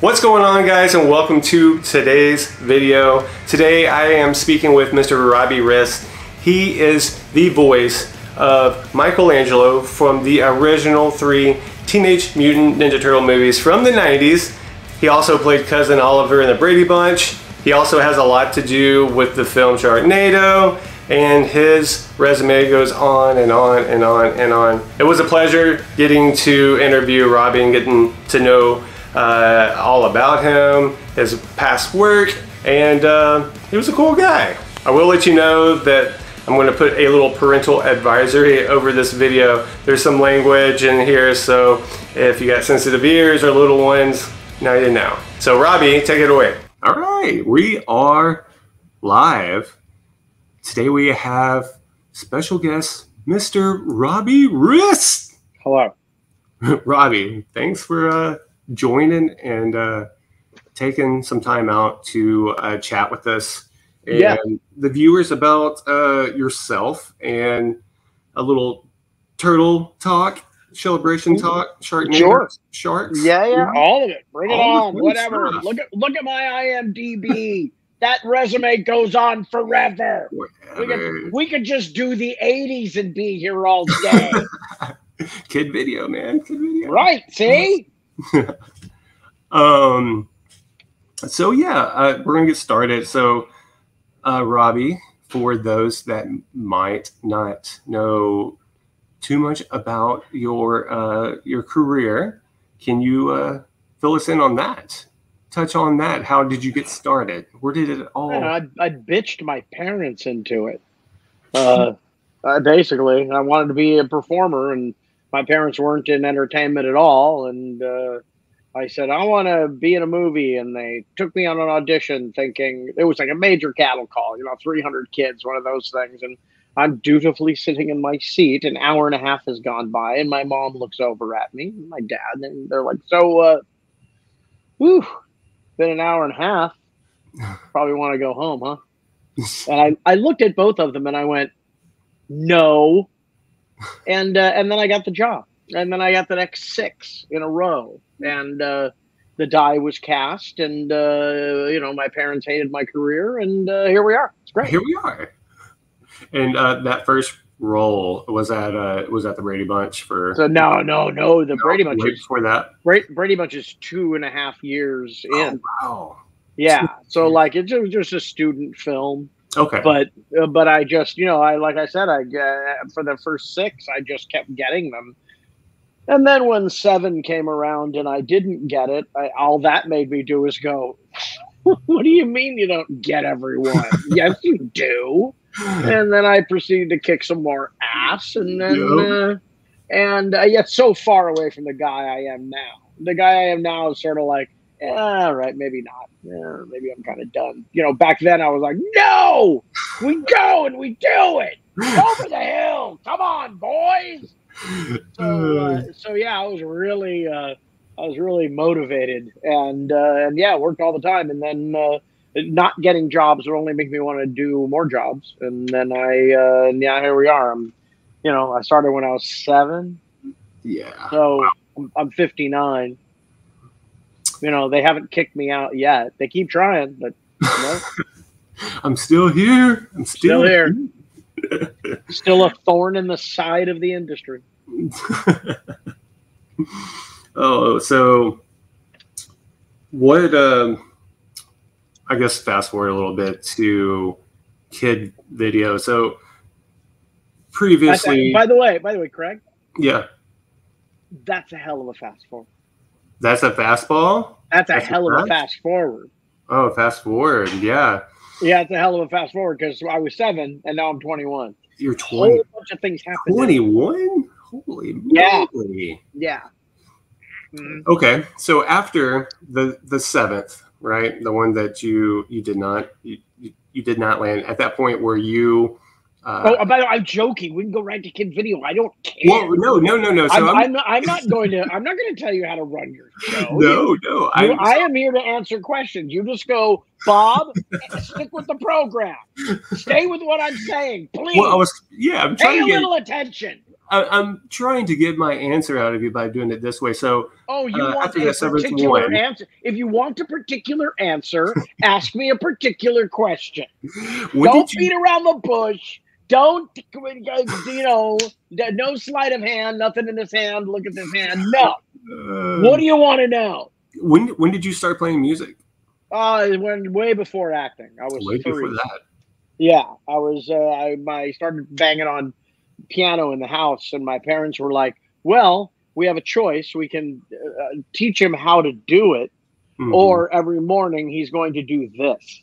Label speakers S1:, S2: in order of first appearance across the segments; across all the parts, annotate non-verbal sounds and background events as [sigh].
S1: What's going on guys and welcome to today's video. Today I am speaking with Mr. Robbie Rist. He is the voice of Michelangelo from the original three Teenage Mutant Ninja Turtle movies from the 90s. He also played Cousin Oliver in the Brady Bunch. He also has a lot to do with the film Sharknado and his resume goes on and on and on and on. It was a pleasure getting to interview Robbie and getting to know uh, all about him, his past work, and uh, he was a cool guy. I will let you know that I'm going to put a little parental advisory over this video. There's some language in here, so if you got sensitive ears or little ones, now you know. So Robbie, take it away. All right, we are live. Today we have special guest, Mr. Robbie Rist.
S2: Hello. [laughs]
S1: Robbie, thanks for uh, joining and uh, taking some time out to uh, chat with us and
S2: Yeah.
S1: the viewers about uh, yourself and a little turtle talk, Shell-a-bration talk, shark
S2: Sure.
S1: sharks.
S2: Yeah, yeah, all of it. Bring it
S1: All the
S2: on. Whatever.
S1: stuff.
S2: Look at look at my IMDb. [laughs] that resume goes on forever. We could we could just do the '80s and be here all day, [laughs]
S1: Kidd Video, man. Kidd Video.
S2: right? See? [laughs]
S1: Um, so yeah, uh, we're gonna get started. So, uh, Robbie, for those that might not know too much about your uh, your career, can you uh, fill us in on that? Touch on that. How did you get started? Where did it all?
S2: I, I bitched my parents into it. Uh, basically, I wanted to be a performer, and my parents weren't in entertainment at all. And uh, I said, I want to be in a movie. And they took me on an audition thinking it was like a major cattle call, you know, 300 kids, one of those things. And I'm dutifully sitting in my seat. An hour and a half has gone by, and my mom looks over at me, and my dad, and they're like, So, uh, whew, been an hour and a half. [laughs] Probably want to go home, huh? [laughs] And I, I looked at both of them and I went, no. And uh, and then I got the job. And then I got the next six in a row. And uh, the die was cast. And, uh, you know, my parents hated my career. And uh, here we are. It's great.
S1: Here we are. And uh, that first role was at uh, was at the Brady Bunch for.
S2: So, no, no, no. The Brady Bunch
S1: Right
S2: is,
S1: before that.
S2: Brady, Brady Bunch is two and a half years in.
S1: Oh, wow.
S2: Yeah. So, like, it's just, just a student film.
S1: Okay.
S2: but uh, but I just you know I like I said I uh, for the first six I just kept getting them, and then when seven came around and I didn't get it, I, all that made me do is go, [laughs] "What do you mean you don't get everyone? [laughs] yes, you do." And then I proceeded to kick some more ass, and then uh, and I get so far away from the guy I am now. The guy I am now is sort of like, eh, all right, maybe not. Yeah, maybe I'm kind of done. You know, back then I was like, no, we go and we do it over the hill. Come on, boys. So, uh, [laughs] so yeah, I was really, uh, I was really motivated, and uh, and yeah, worked all the time, and then. Uh, not getting jobs would only make me want to do more jobs, and then I, uh, yeah, here we are. I'm, you know, I started when I was seven,
S1: yeah.
S2: so I'm, I'm 59. You know, they haven't kicked me out yet. They keep trying, but no, [laughs]
S1: I'm still here. I'm still,
S2: Still here. [laughs] still a thorn in the side of the industry. [laughs]
S1: oh, so what? Um, I guess fast forward a little bit to Kidd Video. So previously,
S2: by the way, by the way, Craig,
S1: yeah,
S2: that's a hell of a fast forward.
S1: That's a fastball.
S2: That's a
S1: That's a
S2: hell of a
S1: fast?
S2: forward.
S1: Oh, fast forward. Yeah,
S2: Yeah, it's a hell of a fast forward because I was seven and now I'm 21.
S1: you're
S2: A
S1: 20,
S2: whole bunch of things happened.
S1: 21. Holy
S2: Yeah.
S1: moly.
S2: Yeah. Mhm.
S1: Okay, so after the the seventh, right, the one that you you did not you, you, you did not land at that point where you. Uh,
S2: oh, by the way, I'm joking. We can go right to Kidd Video. I don't care.
S1: well, no, no, no, no. So
S2: I'm,
S1: I'm,
S2: I'm, not, I'm not going to. I'm not going to tell you how to run your show. [laughs]
S1: no, no.
S2: You-
S1: I'm,
S2: I am here to answer questions. You just go, Bob. [laughs] stick with the program. Stay with what I'm saying, please.
S1: well, I was, yeah, I'm
S2: Pay
S1: trying
S2: a
S1: to get.
S2: little attention.
S1: I, am trying to get my answer out of you by doing it this way. So,
S2: oh, you uh, want a particular one, answer? If you want a particular answer, ask me a particular question. [laughs] Don't you... beat around the bush. Don't you know? No sleight of hand. Nothing in this hand. Look at this hand. No. Uh, what do you want to know?
S1: When when did you start playing music?
S2: Uh, when way before acting. I was
S1: way three. before that.
S2: Yeah, I was. Uh, I, I started banging on piano in the house, and my parents were like, "Well, we have a choice. We can uh, teach him how to do it, mm-hmm. or every morning he's going to do this."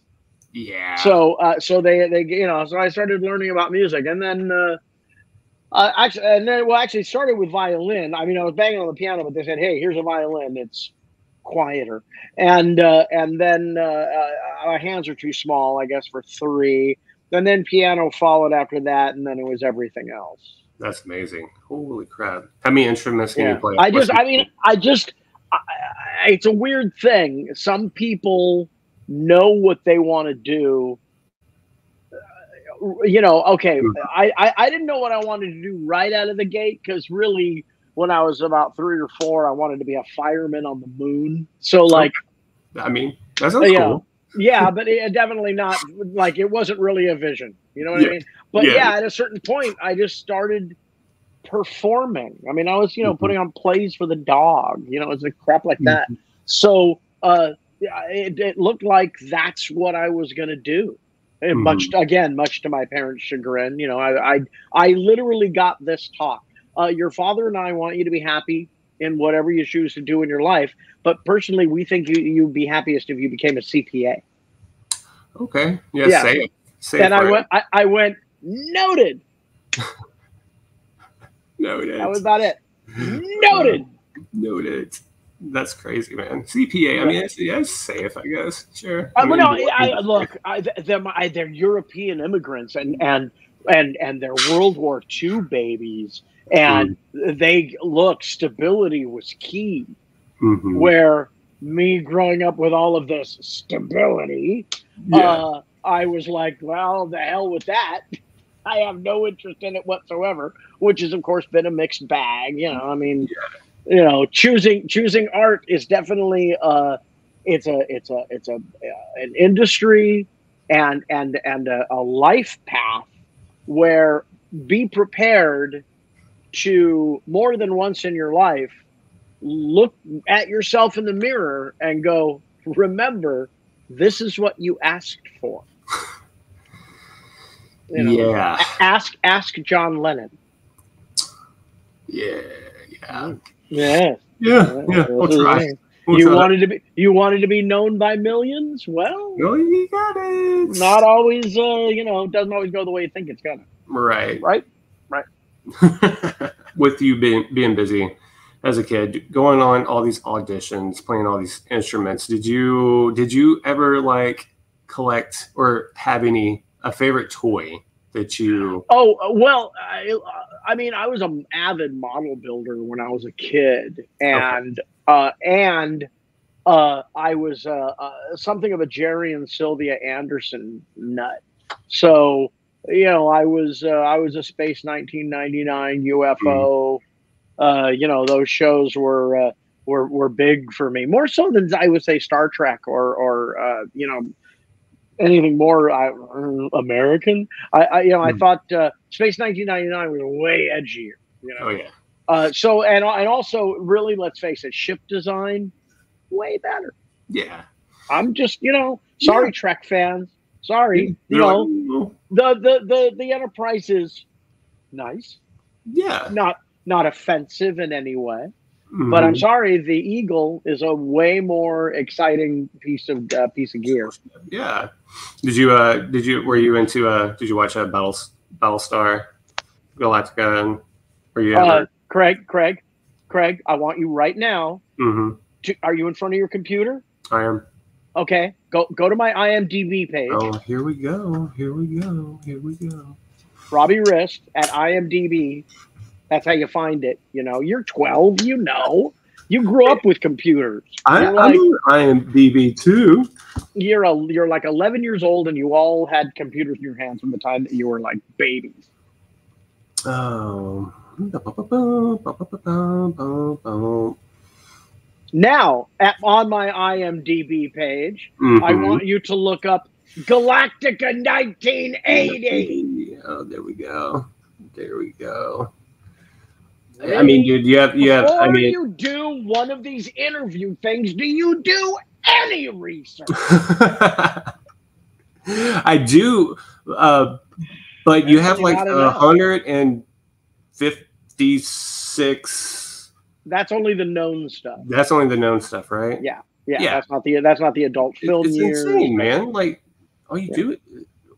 S1: Yeah.
S2: So, uh, so they, they, you know, so I started learning about music, and then, uh, uh, actually, and then, well, actually, started with violin. I mean, I was banging on the piano, but they said, "Hey, here's a violin. It's quieter," and uh, and then uh, uh, my hands are too small, I guess, for three. And then piano followed after that, and then it was everything else.
S1: That's amazing! Holy crap! How many instruments can
S2: yeah.
S1: you play?
S2: I just, I mean, I just, I, it's a weird thing. Some people know what they want to do. Uh, you know, okay. I, I, I didn't know what I wanted to do right out of the gate because really, when I was about three or four, I wanted to be a fireman on the moon. So, like,
S1: I mean, that sounds yeah. cool
S2: yeah, but it, definitely not like it wasn't really a vision. You know what yeah. I mean? But yeah. yeah. at a certain point, I just started performing. I mean, I was you know mm-hmm. putting on plays for the dog. You know, it's a crap like that. Mm-hmm. So uh, it, it, looked like that's what I was going to do. Mm-hmm. Much again, much to my parents' chagrin. You know, I I, I literally got this talk. Uh, your father and I want you to be happy in whatever you choose to do in your life. But personally, we think you, you'd be happiest if you became a CPA.
S1: Okay. Yeah. yeah. Say it. Say
S2: and
S1: it
S2: I went, I, I, went, noted. [laughs]
S1: noted.
S2: That was about it. [laughs] Noted.
S1: noted. That's crazy, man. CPA. I mean, it's safe, I guess. Sure.
S2: I, mean, no, I, look, I, they're, they're European immigrants, and and and and they're World War II babies and mm. they look stability was key mm-hmm. where me growing up with all of this stability yeah. uh, i was like well the hell with that [laughs] i have no interest in it whatsoever which has of course been a mixed bag you know i mean yeah. You know choosing choosing art is definitely uh it's a it's a it's a uh, an industry and and and a, a life path where be prepared to more than once in your life look at yourself in the mirror and go, remember, this is what you asked for.
S1: You know, yeah.
S2: Ask ask John Lennon.
S1: Yeah. Yeah.
S2: Yeah.
S1: Yeah. Yeah. We'll try.
S2: We'll you wanted that. to be you wanted to be known by millions. Well,
S1: oh, you got it.
S2: Not always. Uh, you know, doesn't always go the way you think it's gonna.
S1: Right.
S2: Right. Right. [laughs]
S1: with you being being busy as a kid, going on all these auditions, playing all these instruments, did you did you ever like collect or have any a favorite toy that you?
S2: Oh well, I, I mean, I was an avid model builder when I was a kid, and okay. uh, and uh, I was uh, uh, something of a Gerry and Sylvia Anderson nut. So you know, I was uh, I was a Space 1999 UFO. Mm. Uh, you know, those shows were uh, were were big for me, more so than I would say Star Trek or or uh, you know anything more uh, American. I, I, you know mm. I thought uh, Space 1999 was way edgier. You know?
S1: Oh yeah.
S2: Uh, so and and also really, let's face it, ship design way better.
S1: Yeah.
S2: I'm just you know sorry yeah. Trek fans. Sorry, you know the, the the the Enterprise is nice.
S1: Yeah,
S2: not not offensive in any way. Mm-hmm. But I'm sorry, the Eagle is a way more exciting piece of uh, piece of gear.
S1: Yeah. Did you uh did you were you into uh did you watch a uh, Battle Battlestar Galactica and were you ever... uh,
S2: Craig Craig Craig I want you right now.
S1: Mm-hmm.
S2: To, are you in front of your computer?
S1: I am.
S2: Okay, go go to my IMDb page.
S1: Oh, here we go. Here we go. Here we go.
S2: Robbie Rist at IMDb. That's how you find it. You know, you're 12. You know, you grew up with computers.
S1: I, like, I'm IMDb too.
S2: You're a you're like 11 years old, and you all had computers in your hands from the time that you were like babies.
S1: Oh,
S2: Now, at, on my IMDb page, mm-hmm. I want you to look up Galactica 1980.
S1: Oh, there we go. There we go. I mean, dude, you have you have. Before I mean,
S2: you do one of these interview things, do you do any research? [laughs]
S1: I do, uh, but you have like a hundred and fifty-six.
S2: That's only the known stuff.
S1: That's only the known stuff, right?
S2: Yeah, yeah. yeah. That's not the that's not the adult film
S1: it's
S2: years.
S1: insane, man. Like, all you yeah. do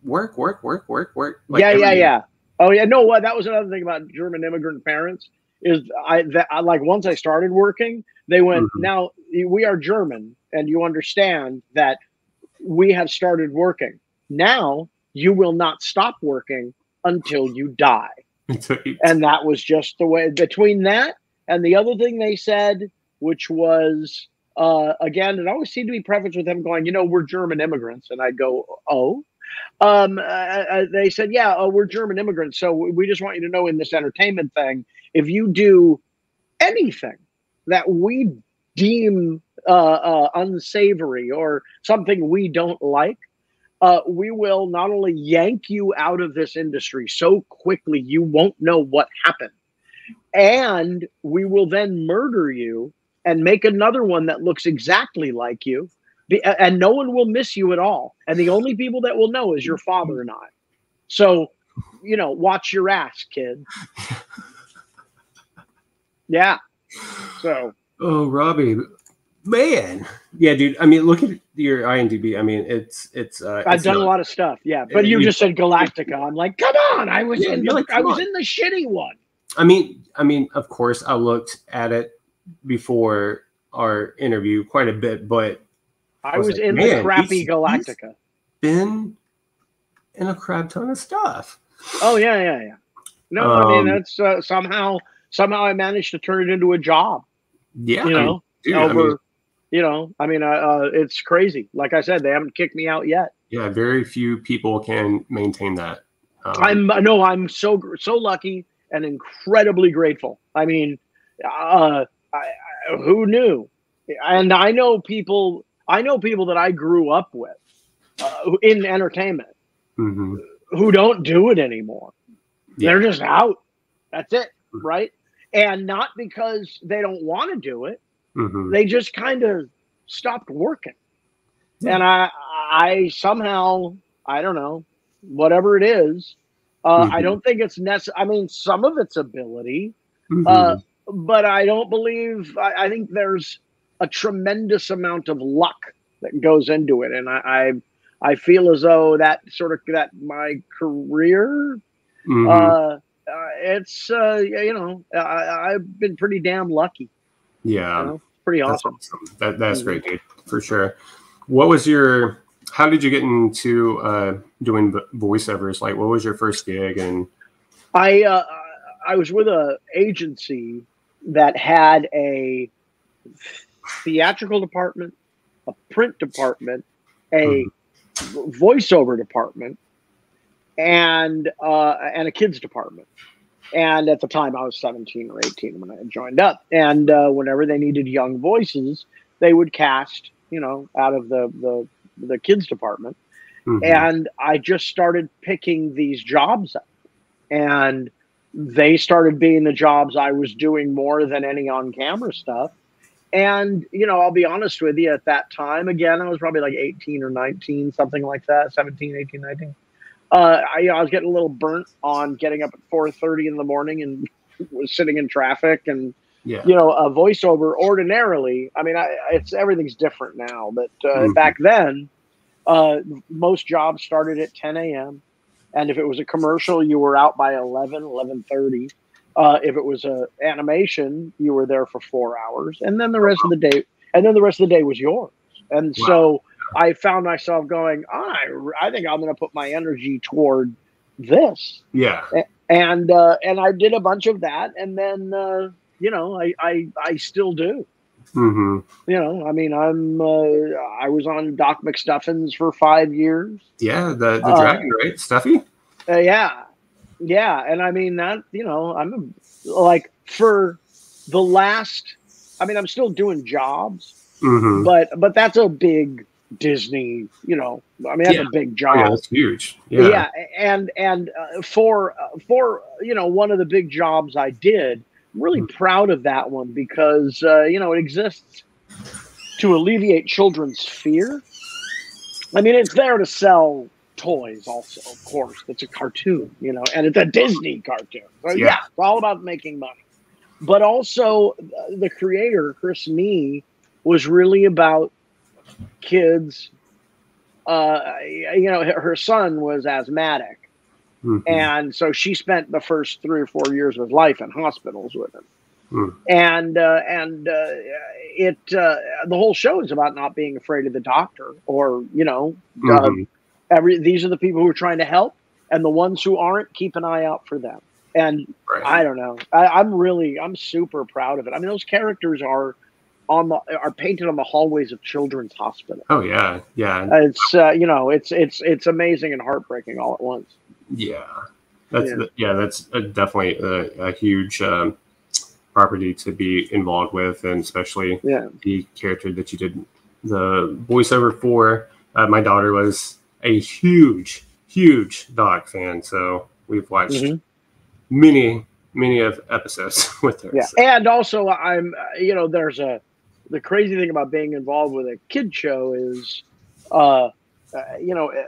S1: work, work, work, work, work.
S2: Like yeah, yeah, yeah. Oh yeah, no. What that was another thing about German immigrant parents is I that I like once I started working, they went mm-hmm. now we are German and you understand that we have started working. Now you will not stop working until you die. and that was just the way between that and the other thing they said, which was uh, again, it always seemed to be prefaced with them going, you know, we're German immigrants. And I'd go, oh. Um, uh, uh, they said, yeah, oh, we're German immigrants. So we just want you to know in this entertainment thing, if you do anything that we deem uh, uh, unsavory or something we don't like, uh, we will not only yank you out of this industry so quickly you won't know what happened, and we will then murder you and make another one that looks exactly like you, and no one will miss you at all. And the only people that will know is your father and I. So, you know, watch your ass, kid. [laughs] Yeah. So.
S1: Oh, Robbie, man, yeah, dude. I mean, look at your IMDb. I mean, it's it's. Uh,
S2: I've
S1: it's
S2: done not, a lot of stuff. Yeah, but you, you, just said Galactica. I'm like, come on! I was yeah, in. The, like, I was on. in the shitty one.
S1: I mean, I mean, of course, I looked at it before our interview quite a bit, but
S2: I, I was, was like, in the crappy he's, Galactica. He's
S1: been in a crap ton of stuff.
S2: Oh yeah, yeah, yeah. No, um, I mean um, that's uh, somehow somehow I managed to turn it into a job.
S1: Yeah,
S2: you know, dude, over, I mean, you know, I mean, uh, uh, it's crazy. Like I said, they haven't kicked me out yet.
S1: Yeah, very few people can maintain that.
S2: Um, I'm no, I'm so so lucky and incredibly grateful. I mean, uh, I, I, who knew? And I know people. I know people that I grew up with uh, in entertainment mm-hmm. who don't do it anymore. Yeah. They're just out. That's it, right? and not because they don't want to do it. Mm-hmm. They just kind of stopped working. Yeah. And I, I somehow, I don't know, whatever it is, uh, mm-hmm. I don't think it's necessary. I mean, some of it's ability, mm-hmm. uh, but I don't believe. I, I, think there's a tremendous amount of luck that goes into it, and I, I, I feel as though that sort of that my career. Mm-hmm. Uh, uh, it's uh, you know I, have been pretty damn lucky.
S1: Yeah,
S2: you know? pretty awesome. awesome.
S1: That, that's great, dude, for sure. What was your? How did you get into uh, doing voiceovers? Like, what was your first gig? And
S2: I uh, I was with a agency that had a theatrical department, a print department, a mm-hmm. voiceover department, and uh, and a kids department. And at the time, I was 17 or 18 when I joined up. And uh, whenever they needed young voices, they would cast, you know, out of the the, the kids department. Mm-hmm. And I just started picking these jobs up, and they started being the jobs I was doing more than any on camera stuff. And, you know, I'll be honest with you, at that time, again, I was probably like 18 or 19, something like that, 17, 18, 19 uh, I, I was getting a little burnt on getting up at 4:30 in the morning and [laughs] was sitting in traffic and yeah. you know a voiceover ordinarily i mean I, it's everything's different now but uh, mm-hmm. back then uh, most jobs started at 10 a.m and if it was a commercial you were out by 11 11.30 uh, if it was a animation you were there for four hours and then the rest of the day and then the rest of the day was yours and wow. so I found myself going, I, I think I'm going to put my energy toward this.
S1: Yeah.
S2: And, uh, and I did a bunch of that. And then, uh, you know, I, I, I still do. Mm-hmm. You know, I mean, I'm, uh, I was on Doc McStuffins for five years.
S1: Yeah. The, the uh, dragon, right? Stuffy?
S2: Uh, yeah. Yeah, and I mean that you know I'm like for the last. I mean I'm still doing jobs,
S1: hmm
S2: but but that's a big Disney. You know, I mean that's
S1: Yeah.
S2: a big
S1: Oh,
S2: job.
S1: yeah, that's huge. Yeah.
S2: yeah, and and uh, for uh, for you know one of the big jobs I did, I'm really
S1: Mm.
S2: proud of that one because uh, you know it exists to alleviate children's fear. I mean, it's there to sell toys, also, of course. It's a cartoon, you know, and it's a Disney cartoon. So yeah,
S1: Yeah.
S2: it's all about making money. But also, uh, the creator, Chris Nee, was really about kids. Uh, you know, her son was asthmatic,
S1: Mhm.
S2: and so she spent the first three or four years of his life in hospitals with him.
S1: Hmm.
S2: And uh, and uh, it uh, the whole show is about not being afraid of the doctor, or you know, uh,
S1: Mhm.
S2: Every these are the people who are trying to help, and the ones who aren't, keep an eye out for them. And
S1: Right.
S2: I don't know, I, I'm really I'm super proud of it. I mean, those characters are on the are painted on the hallways of children's hospitals.
S1: oh yeah, yeah,
S2: It's uh, you know, it's it's it's amazing and heartbreaking all at once.
S1: yeah. That's
S2: Yeah.
S1: yeah, that's a, definitely a, a huge um, property to be involved with, and especially
S2: Yeah.
S1: the character that you did the voiceover for. Uh, my daughter was a huge, huge dog fan, so we've watched
S2: Mhm.
S1: many, many of episodes [laughs] with her.
S2: Yeah,
S1: so-
S2: and also I'm, you know, there's a the crazy thing about being involved with a kid show is, uh, uh, you know, uh,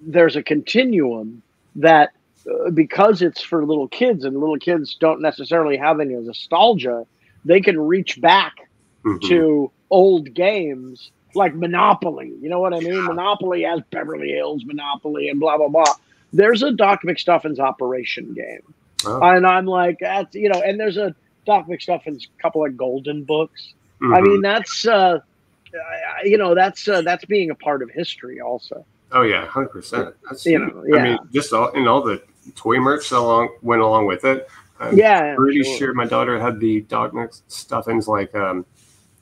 S2: there's a continuum that uh, because it's for little kids and little kids don't necessarily have any nostalgia, they can reach back
S1: Mhm.
S2: to old games like Monopoly. You know what I mean? Monopoly has Beverly Hills Monopoly and blah blah blah. There's a Doc McStuffins Operation game.
S1: Oh.
S2: And I'm like, that's you know, and there's a Doc McStuffins couple of golden books. I
S1: Mhm.
S2: mean, that's uh, I- I- you know, that's uh, that's being a part of history also.
S1: oh yeah, hundred percent. That's
S2: You know,
S1: I mean, just all and all the toy merch along went along with it. I'm
S2: Yeah,
S1: pretty
S2: sure.
S1: sure my daughter had the Doc McStuffins like um,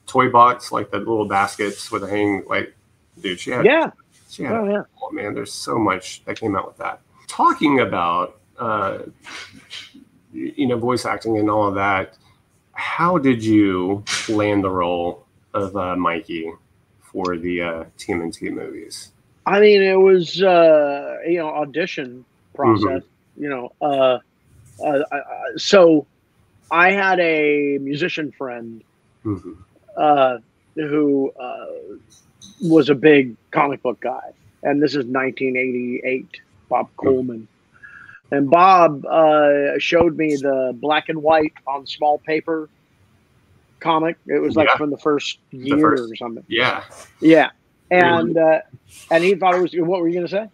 S1: toy box, like the little baskets with a hang. Like, dude, she had
S2: Yeah,
S1: she had
S2: oh yeah.
S1: oh man, there's so much that came out with that. Talking about uh, you know voice acting and all of that, how did you land the role of uh, Mikey for the uh, TMNT movies?
S2: I mean, it was uh, you know audition process. You know, uh, uh, so I had a musician friend
S1: hmm
S2: uh, who uh, was a big comic book guy, and this is 1988. Bob Coleman, and Bob uh, showed me the black and white on small paper comic. It was like
S1: Yeah.
S2: from the first year
S1: first-
S2: or something.
S1: Yeah,
S2: Yeah, and uh, and he thought it was. What were you gonna say?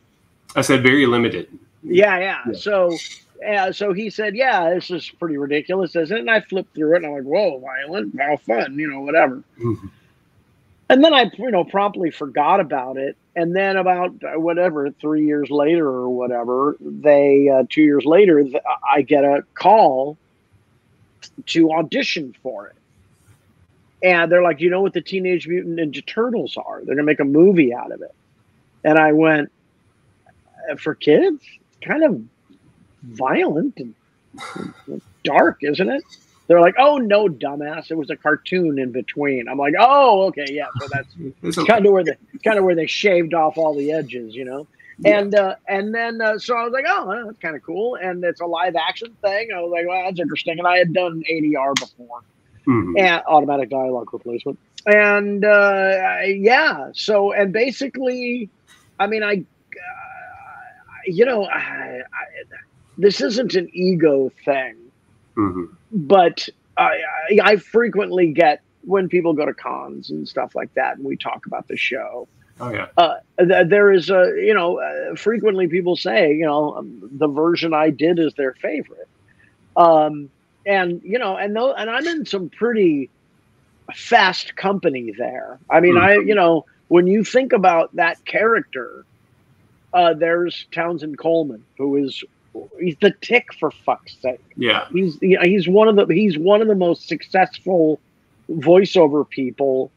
S1: I said very limited.
S2: Yeah, yeah.
S1: Yeah.
S2: So, uh, so he said, "Yeah, this is pretty ridiculous, isn't it?" And I flipped through it, and I'm like, "Whoa, violent, how fun, you know, whatever."
S1: Mhm.
S2: And then I, you know, promptly forgot about it. And then about uh, whatever, three years later or whatever, they uh, two years later, I get a call to audition for it. And they're like, "You know what the Teenage Mutant Ninja Turtles are? They're gonna make a movie out of it." And I went, "Uh, "For kids, kind of violent and dark, isn't it?" They're like, "Oh no, dumbass! It was a cartoon in between." I'm like, "Oh, okay, yeah." So that's kind of where the kind of where they shaved off all the edges, you know.
S1: Yeah.
S2: And uh, and then uh, so I was like, oh, well, that's kind of cool, and it's a live action thing. I was like, well, that's interesting, and I had done ADR before,
S1: Mhm.
S2: and automatic dialogue replacement, and uh, yeah. So and basically, I mean, I, uh, you know, I, I, this isn't an ego thing
S1: Mhm.
S2: but I, I, frequently get when people go to cons and stuff like that, and we talk about the show.
S1: Oh yeah.
S2: Uh, th- there is a, you know, uh, frequently people say, you know, um, the version I did is their favorite. Um, and you know, and though, and I'm in some pretty fast company there. I mean, I, you know, when you think about that character, uh, there's Townsend Coleman, who is he's the tick for fuck's sake
S1: Yeah.
S2: he's he's one of the he's one of the most successful voiceover people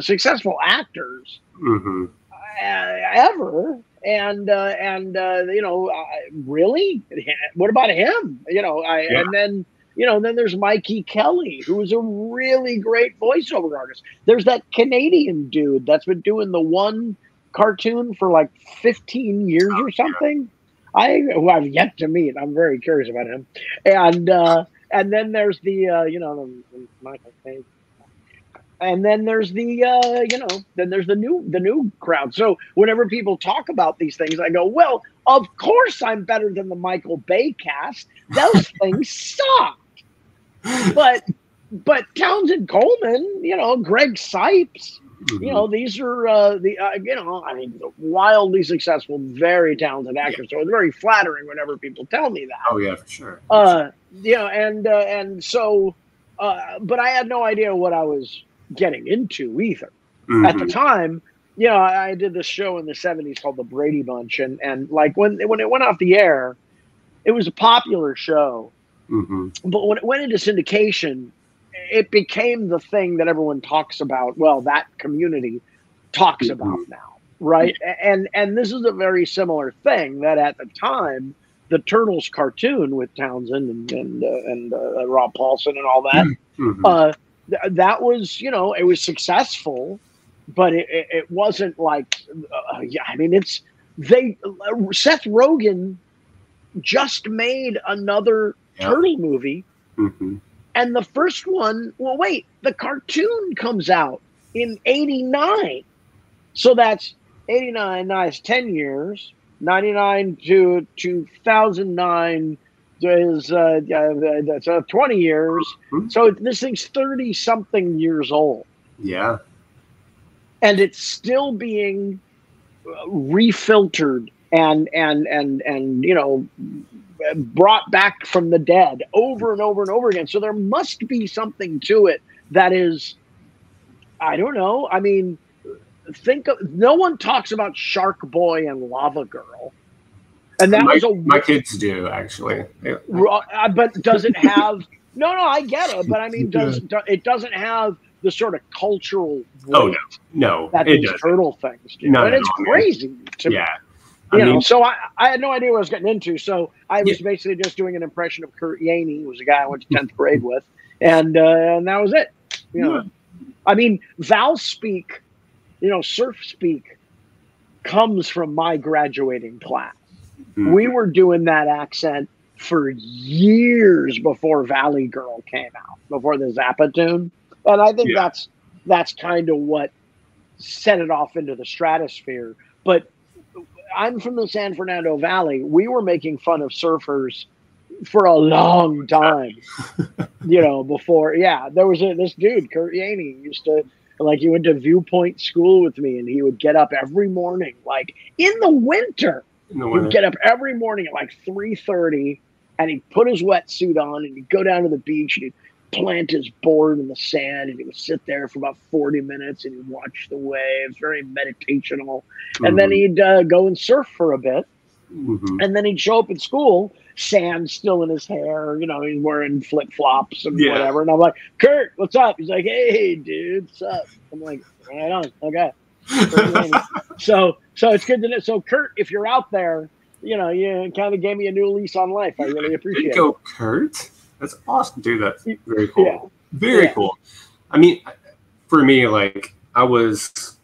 S2: successful actors
S1: hmm
S2: uh, ever and uh, and uh, you know, uh, really, what about him? You know, I
S1: Yeah.
S2: and then you know, then there's Mikey Kelley, who's a really great voiceover artist. There's that Canadian dude that's been doing the one cartoon for like 15 years or something. I who I've yet to meet. I'm very curious about him. And uh, and then there's the uh, you know Michael. And then there's the uh, you know then there's the new the new crowd. So whenever people talk about these things, I go, well, of course I'm better than the Michael Bay cast. Those [laughs] things suck. But but Townsend Coleman, you know, Greg Cipes,
S1: Mhm.
S2: you know, these are uh, the uh, you know, I mean, wildly successful, very talented actors. So it's very flattering whenever people tell me that.
S1: Oh yeah, for sure.
S2: Uh, you know, and uh, and so, uh, but I had no idea what I was getting into either at the time. You know, I, I did this show in the '70s called The Brady Bunch, and and like when when it went off the air, it was a popular show,
S1: Mhm.
S2: but when it went into syndication, it became the thing that everyone talks about. Well, that community talks
S1: Mhm.
S2: about now, right? And and this is a very similar thing that at the time, the Turtles cartoon with Townsend and and uh, and uh, Rob Paulsen and all that,
S1: Mhm.
S2: uh, th- that was you know it was successful, but it, it, wasn't like uh, yeah. I mean, it's they Seth Rogen just made another
S1: Yeah.
S2: turtle movie
S1: Mhm.
S2: And the first one, well, wait, the cartoon comes out in 89. So that's 89, nice, 10 years. 99 to 2009 is, uh, that's uh, 20 years.
S1: Mhm.
S2: So this thing's 30 something years old.
S1: Yeah.
S2: And it's still being uh, refiltered and, and, and, and, you know, brought back from the dead over and over and over again. So there must be something to it that is, I don't know. I mean, think of no one talks about Shark Boy and Lava Girl, and that
S1: my,
S2: was a
S1: my kids do actually. Yeah.
S2: Uh, but does it have? no, no, I get it, but I mean, [laughs] does do, it doesn't have the sort of cultural
S1: Oh,
S2: no,
S1: No,
S2: that
S1: it
S2: these
S1: does.
S2: turtle things do,
S1: Not
S2: and
S1: at
S2: it's
S1: all, man.
S2: crazy to me.
S1: Yeah.
S2: You
S1: I
S2: know, so I, I had no idea what I was getting into. So I was basically just doing an impression of Kurt Yaney, who was a guy I went to tenth grade with, and uh, and that was it. You know, I mean, Val speak, you know, surf speak, comes from my graduating class.
S1: Mhm.
S2: We were doing that accent for years before Valley Girl came out, before the Zappa tune, and I think
S1: Yeah.
S2: that's that's kind of what set it off into the stratosphere. But I'm from the San Fernando Valley. We were making fun of surfers for a long time. [laughs] you know, before yeah, there was a this dude, Kurt Yaney, used to like he went to Viewpoint School with me and he would get up every morning, like in the winter.
S1: in the
S2: He'd get up every morning at like three thirty and he'd put his wetsuit on and he'd go down to the beach and he'd plant his board in the sand and he would sit there for about 40 minutes and he'd watch the waves, very meditational. And then he'd uh, go and surf for a bit.
S1: Mhm.
S2: And then he'd show up at school, sand still in his hair, you know, he's wearing flip flops and
S1: Yeah.
S2: whatever. And I'm like, Kurt, what's up? He's like, hey, dude, what's up? I'm like, right on. Okay. [laughs] so, so it's good to know. So, Kurt, if you're out there, you know, you kind of gave me a new lease on life. I really
S1: There
S2: appreciate
S1: you
S2: it.
S1: go, Kurt. That's awesome, dude. That's very cool.
S2: Yeah.
S1: Very
S2: Yeah.
S1: cool. I mean, for me, like I was,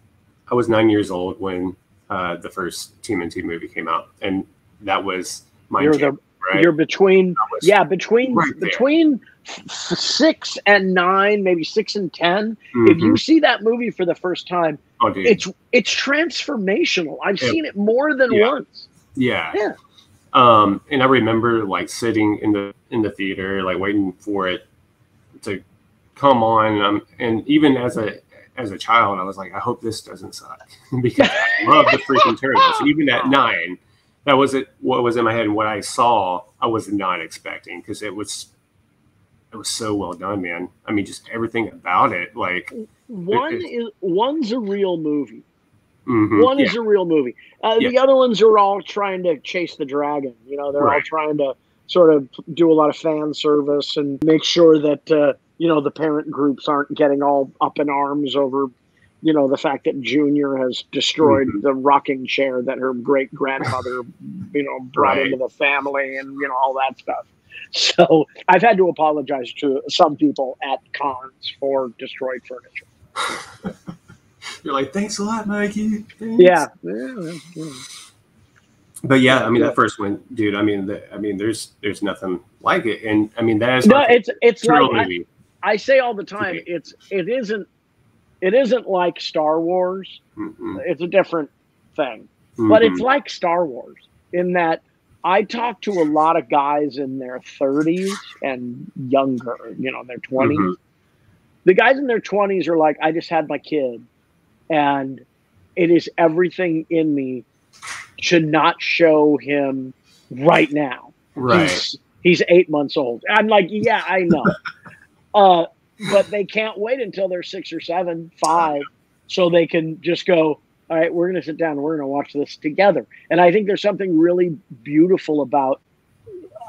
S1: I was nine years old when uh, the first TMNT movie came out, and that was my
S2: You're
S1: jam,
S2: the
S1: right.
S2: you're between yeah between
S1: Right
S2: between six and nine, maybe six and 10 If you
S1: Mhm.
S2: see that movie for the first time,
S1: oh,
S2: it's it's transformational. I've
S1: Yeah.
S2: seen it more than once.
S1: Yeah.
S2: Yeah.
S1: Um, and I remember like sitting in the in the theater, like waiting for it to come on. Um, and even as a as a child, I was like, I hope this doesn't suck [laughs] because I love the freaking turtles. Even at [laughs] nine, that was it. What was in my head and what I saw, I was not expecting because it was it was so well done, man. I mean, just everything about it, like
S2: One
S1: It-
S2: is one's a real movie.
S1: Mhm,
S2: One
S1: yeah,
S2: is a real movie. Uh, The other ones are all trying to chase the dragon. You know, they're all trying to sort of do a lot of fan service and make sure that uh, you know the parent groups aren't getting all up in arms over you know, the fact that Junior has destroyed mm-hmm. the rocking chair that her great grandmother, [laughs] you know, brought right. into the family and, you know, all that stuff. So I've had to apologize to some people at cons for destroyed furniture. [laughs]
S1: You're like, thanks a lot, Mikey.
S2: Thanks. Yeah. yeah, yeah.
S1: But yeah, I mean that first one, dude. I mean, the, I mean, there's there's nothing like it, and I mean that is
S2: no, it's it's like I, I, say all the time, it's it isn't it isn't like Star Wars. Mm-hmm. It's a different thing, mm-hmm. but it's like Star Wars in that I talk to a lot of guys in their 30s and younger, you know, their 20s. Mm-hmm. The guys in their 20s are like, I just had my kid, and it is everything in me should not show him right now.
S1: Right.
S2: He's, he's eight months old. I'm like, yeah, I know. [laughs] uh, but they can't wait until they're six or seven, five, so they can just go, all right, we're going to sit down and we're going to watch this together. And I think there's something really beautiful about,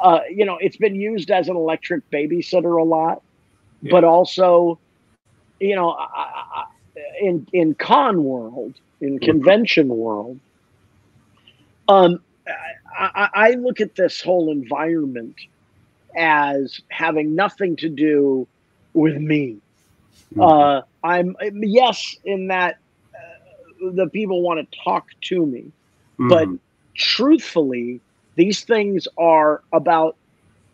S2: uh, you know, it's been used as an electric babysitter a lot, yeah. but also, you know, I, I, in in con world, in mm-hmm. convention world, um, I, I look at this whole environment as having nothing to do with me. Mm-hmm. Uh, I'm yes, in that uh, the people want to talk to me, mm-hmm. but truthfully, these things are about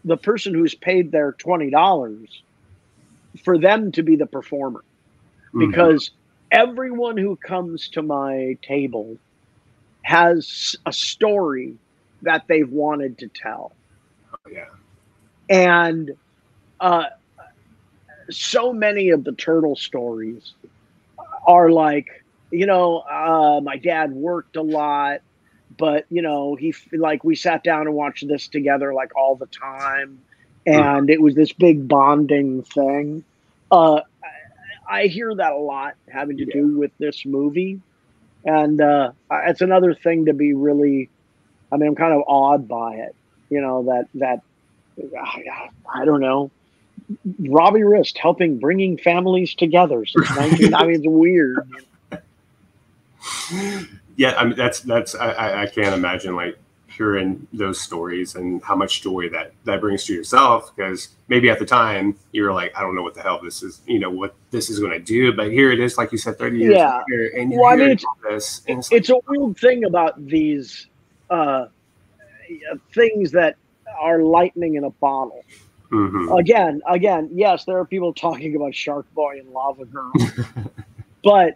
S2: the person who's paid their twenty dollars for them to be the performer, mm-hmm. because everyone who comes to my table has a story that they've wanted to tell.
S1: Oh, yeah.
S2: And uh, so many of the turtle stories are like, you know, uh, my dad worked a lot, but you know, he like we sat down and watched this together like all the time, and it was this big bonding thing. Uh, I hear that a lot having to yeah. do with this movie and uh, it's another thing to be really. I mean, I'm kind of awed by it. You know that that I don't know. Robbie Rist helping bringing families together since [laughs] 19. I mean, it's weird.
S1: Yeah, I mean that's that's I, I can't imagine like hearing those stories and how much joy that that brings to yourself because maybe at the time you were like i don't know what the hell this is you know what this is going to do but here it is like you said 30 years yeah. later and well, I mean,
S2: it's, this, it's, it's like, a weird thing about these uh, things that are lightning in a bottle mm-hmm. again again yes there are people talking about shark boy and lava girl [laughs] but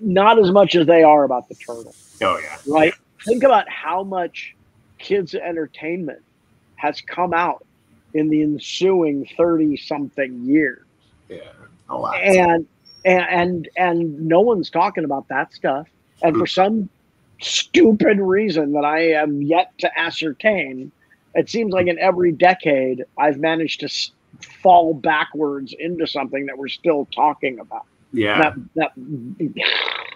S2: not as much as they are about the turtle
S1: oh yeah
S2: right think about how much kids entertainment has come out in the ensuing 30 something years.
S1: Yeah. A lot.
S2: And, and, and, and no one's talking about that stuff. And mm. for some stupid reason that I am yet to ascertain, it seems like in every decade I've managed to fall backwards into something that we're still talking about.
S1: Yeah.
S2: That, that,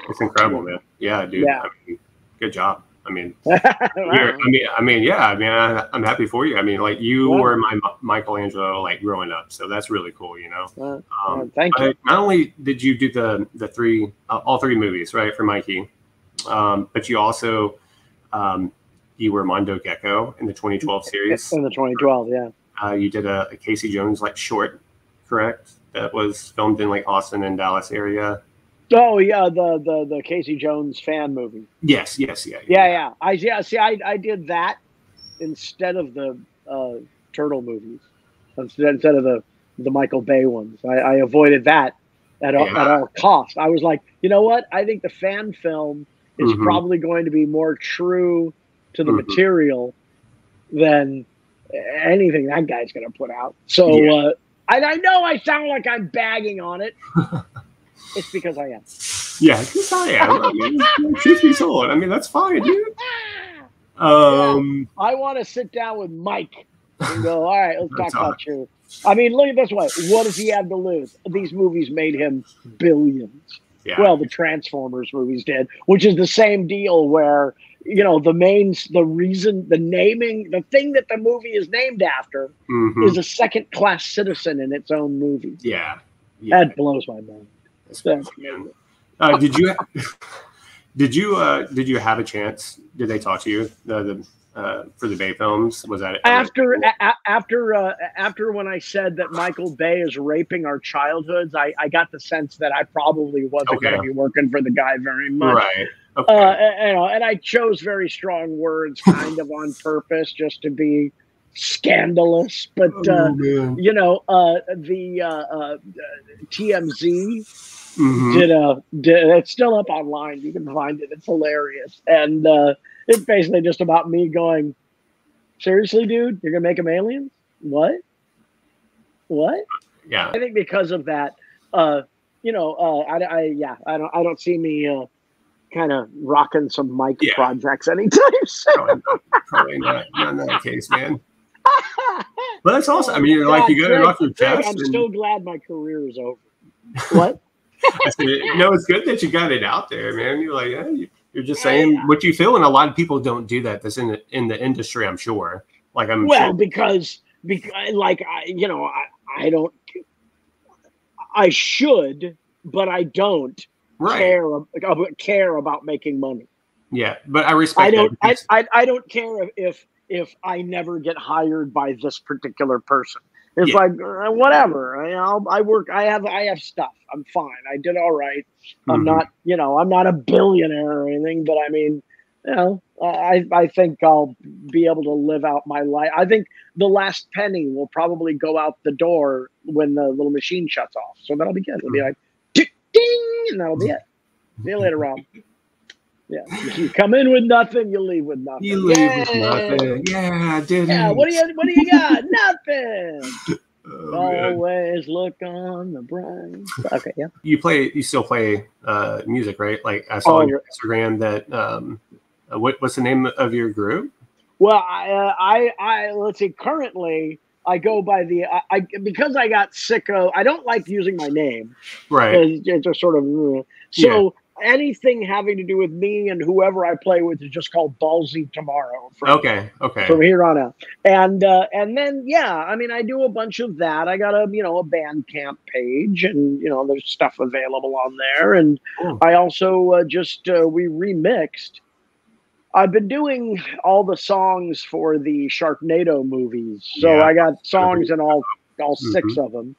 S1: it's incredible, man. Yeah, dude. Yeah. I mean, good job. I mean, [laughs] I mean, I mean, yeah. I mean, I, am happy for you. I mean, like you yeah. were my Michelangelo, like growing up, so that's really cool. You know.
S2: um, thank you.
S1: Not only did you do the the three, uh, all three movies, right, for Mikey, um, but you also, um, you were Mondo Gecko in the 2012 series.
S2: In the 2012, yeah.
S1: Uh, you did a, a Casey Jones like short, correct? That was filmed in like Austin and Dallas area.
S2: Oh yeah, the the the Casey Jones fan movie.
S1: Yes, yes, yeah,
S2: yeah, yeah. yeah. I yeah. See, I I did that instead of the uh, turtle movies, instead instead of the the Michael Bay ones. I, I avoided that at all, yeah. at all cost. I was like, you know what? I think the fan film is mm-hmm. probably going to be more true to the mm-hmm. material than anything that guy's going to put out. So, yeah. uh, and I know I sound like I'm bagging on it. [laughs] It's because I am.
S1: Yeah, because I am. I mean, [laughs] be told, I mean that's fine, dude. Um,
S2: yeah, I want to sit down with Mike and go. All right, let's [laughs] talk about you. I mean, look at this way. What does he have to lose? These movies made him billions. Yeah. Well, the Transformers movies did, which is the same deal where you know the main the reason the naming the thing that the movie is named after mm-hmm. is a second class citizen in its own movie
S1: yeah, yeah.
S2: that blows my mind That's amazing.
S1: Uh, did you [laughs] did you uh, did you have a chance? Did they talk to you uh, the, uh, for the Bay films? Was that
S2: after a, after uh, after when I said that Michael Bay is raping our childhoods? I, I got the sense that I probably wasn't okay. going to be working for the guy very much.
S1: Right.
S2: Okay. Uh, and, and I chose very strong words, kind of on purpose, just to be scandalous. But oh, uh, you know, uh, the uh, uh TMZ mm-hmm. did a did, it's still up online. You can find it. It's hilarious, and uh, it's basically just about me going, "Seriously, dude, you're gonna make them aliens? What? What?"
S1: Yeah,
S2: I think because of that, uh, you know, uh, I, I yeah, I don't I don't see me uh, kind of rocking some mic yeah. projects anytime [laughs] soon.
S1: probably, probably not, not in that case, man. [laughs] But that's awesome. I mean, you're yeah, like you got it off your chest.
S2: I'm and... so glad my career is over. [laughs] What?
S1: Said, no, it's good that you got it out there, man. You're like, hey, you're just saying yeah. what you feel, and a lot of people don't do that. That's in the in the industry, I'm sure. Like I'm
S2: well
S1: sure.
S2: because because like I, you know, I, I don't. I should, but I don't right. care care about making money.
S1: Yeah, but I respect.
S2: I don't. I, I, I don't care if if I never get hired by this particular person. It's yeah. like uh, whatever. I, I'll, I work. I have. I have stuff. I'm fine. I did all right. mm-hmm. I'm not. You know. I'm not a billionaire or anything. But I mean, you know. I I think I'll be able to live out my life. I think the last penny will probably go out the door when the little machine shuts off. So that'll be good. It'll be mm-hmm. like ding, and that'll be it. See you later, Rob. Yeah, you come in with nothing, you leave with nothing.
S1: You leave Yay. with nothing. Yeah, I did.
S2: Yeah, what do you what do you got? [laughs] nothing. Oh, Always man. look on the bright. Okay, yeah.
S1: You play. You still play uh, music, right? Like I saw oh, on your Instagram that. Um, uh, what, what's the name of your group?
S2: Well, I, uh, I, I let's see. Currently, I go by the I, I, because I got sick of. I don't like using my name.
S1: Right.
S2: It's, it's just sort of so. Yeah. Anything having to do with me and whoever I play with is just called Ballsy Tomorrow.
S1: From, okay, okay.
S2: From here on out, and uh, and then yeah, I mean, I do a bunch of that. I got a you know a Bandcamp page, and you know there's stuff available on there, and I also uh, just uh, we remixed I've been doing all the songs for the Sharknado movies. So yeah. I got songs in all all mm-hmm. 6 of them.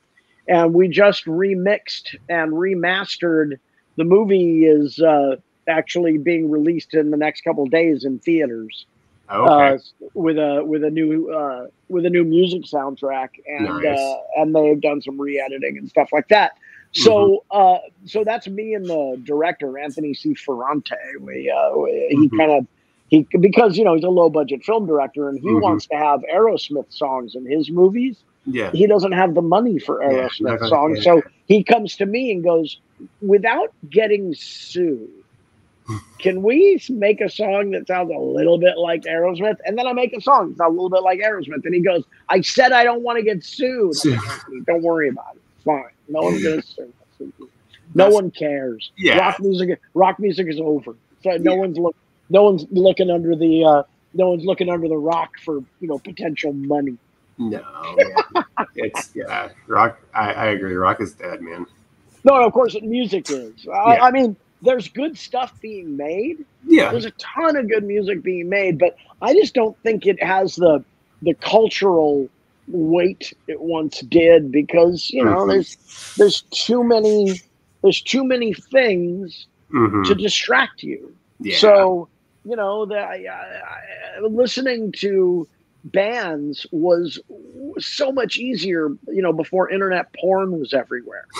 S2: And we just remixed and remastered. The movie is uh, actually being released in the next couple days in theaters.
S1: Okay. Uh,
S2: with a with a new uh, with a new music soundtrack and nice. uh, and they've done some re-editing and stuff like that. So, mm-hmm. uh, so that's me and the director Anthony C. Ferrante. We, uh, we he mm-hmm. kind of he because you know he's a low budget film director and he mm-hmm. wants to have Aerosmith songs in his movies.
S1: Yeah,
S2: he doesn't have the money for Aerosmith yeah, songs, so he comes to me and goes, without getting sued. [laughs] Can we make a song that sounds a little bit like Aerosmith? And then I make a song that's a little bit like Aerosmith. And he goes, I said I don't want to get sued. Like, [laughs] don't worry about it. It's fine. No one's going [laughs] to sue No That's, one cares.
S1: Yeah.
S2: Rock music, rock music is over. So no yeah. one's looking no one's looking under the uh, no one's looking under the rock for you know potential money.
S1: No, [laughs] it's yeah, rock. I, I agree. Rock is dead, man.
S2: No, of course, music is. Yeah. I, I mean, there's good stuff being made.
S1: Yeah,
S2: there's a ton of good music being made, but I just don't think it has the the cultural weight it once did because you know mm-hmm. there's there's too many there's too many things mm-hmm. to distract you. Yeah. So you know, the, I, I, listening to bands was so much easier, you know, before internet porn was everywhere. [laughs]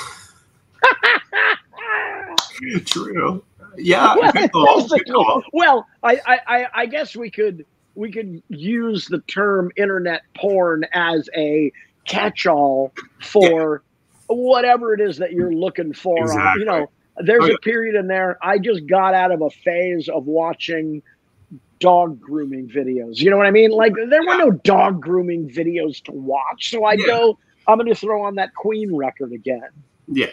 S1: True. Yeah.
S2: Well, well I, I, I guess we could we could use the term internet porn as a catch-all for yeah. whatever it is that you're looking for. Exactly. you know, there's oh, a period in there. I just got out of a phase of watching dog grooming videos. You know what I mean? Like there were no dog grooming videos to watch, so I yeah. go. I'm going to throw on that Queen record again.
S1: Yeah,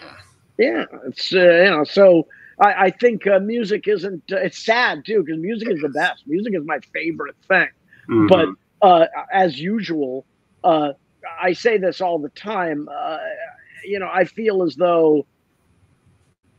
S2: yeah. It's uh, you know so. I, I think uh, music isn't. Uh, it's sad too because music is the best. Music is my favorite thing. Mm-hmm. But uh, as usual, uh, I say this all the time. Uh, you know, I feel as though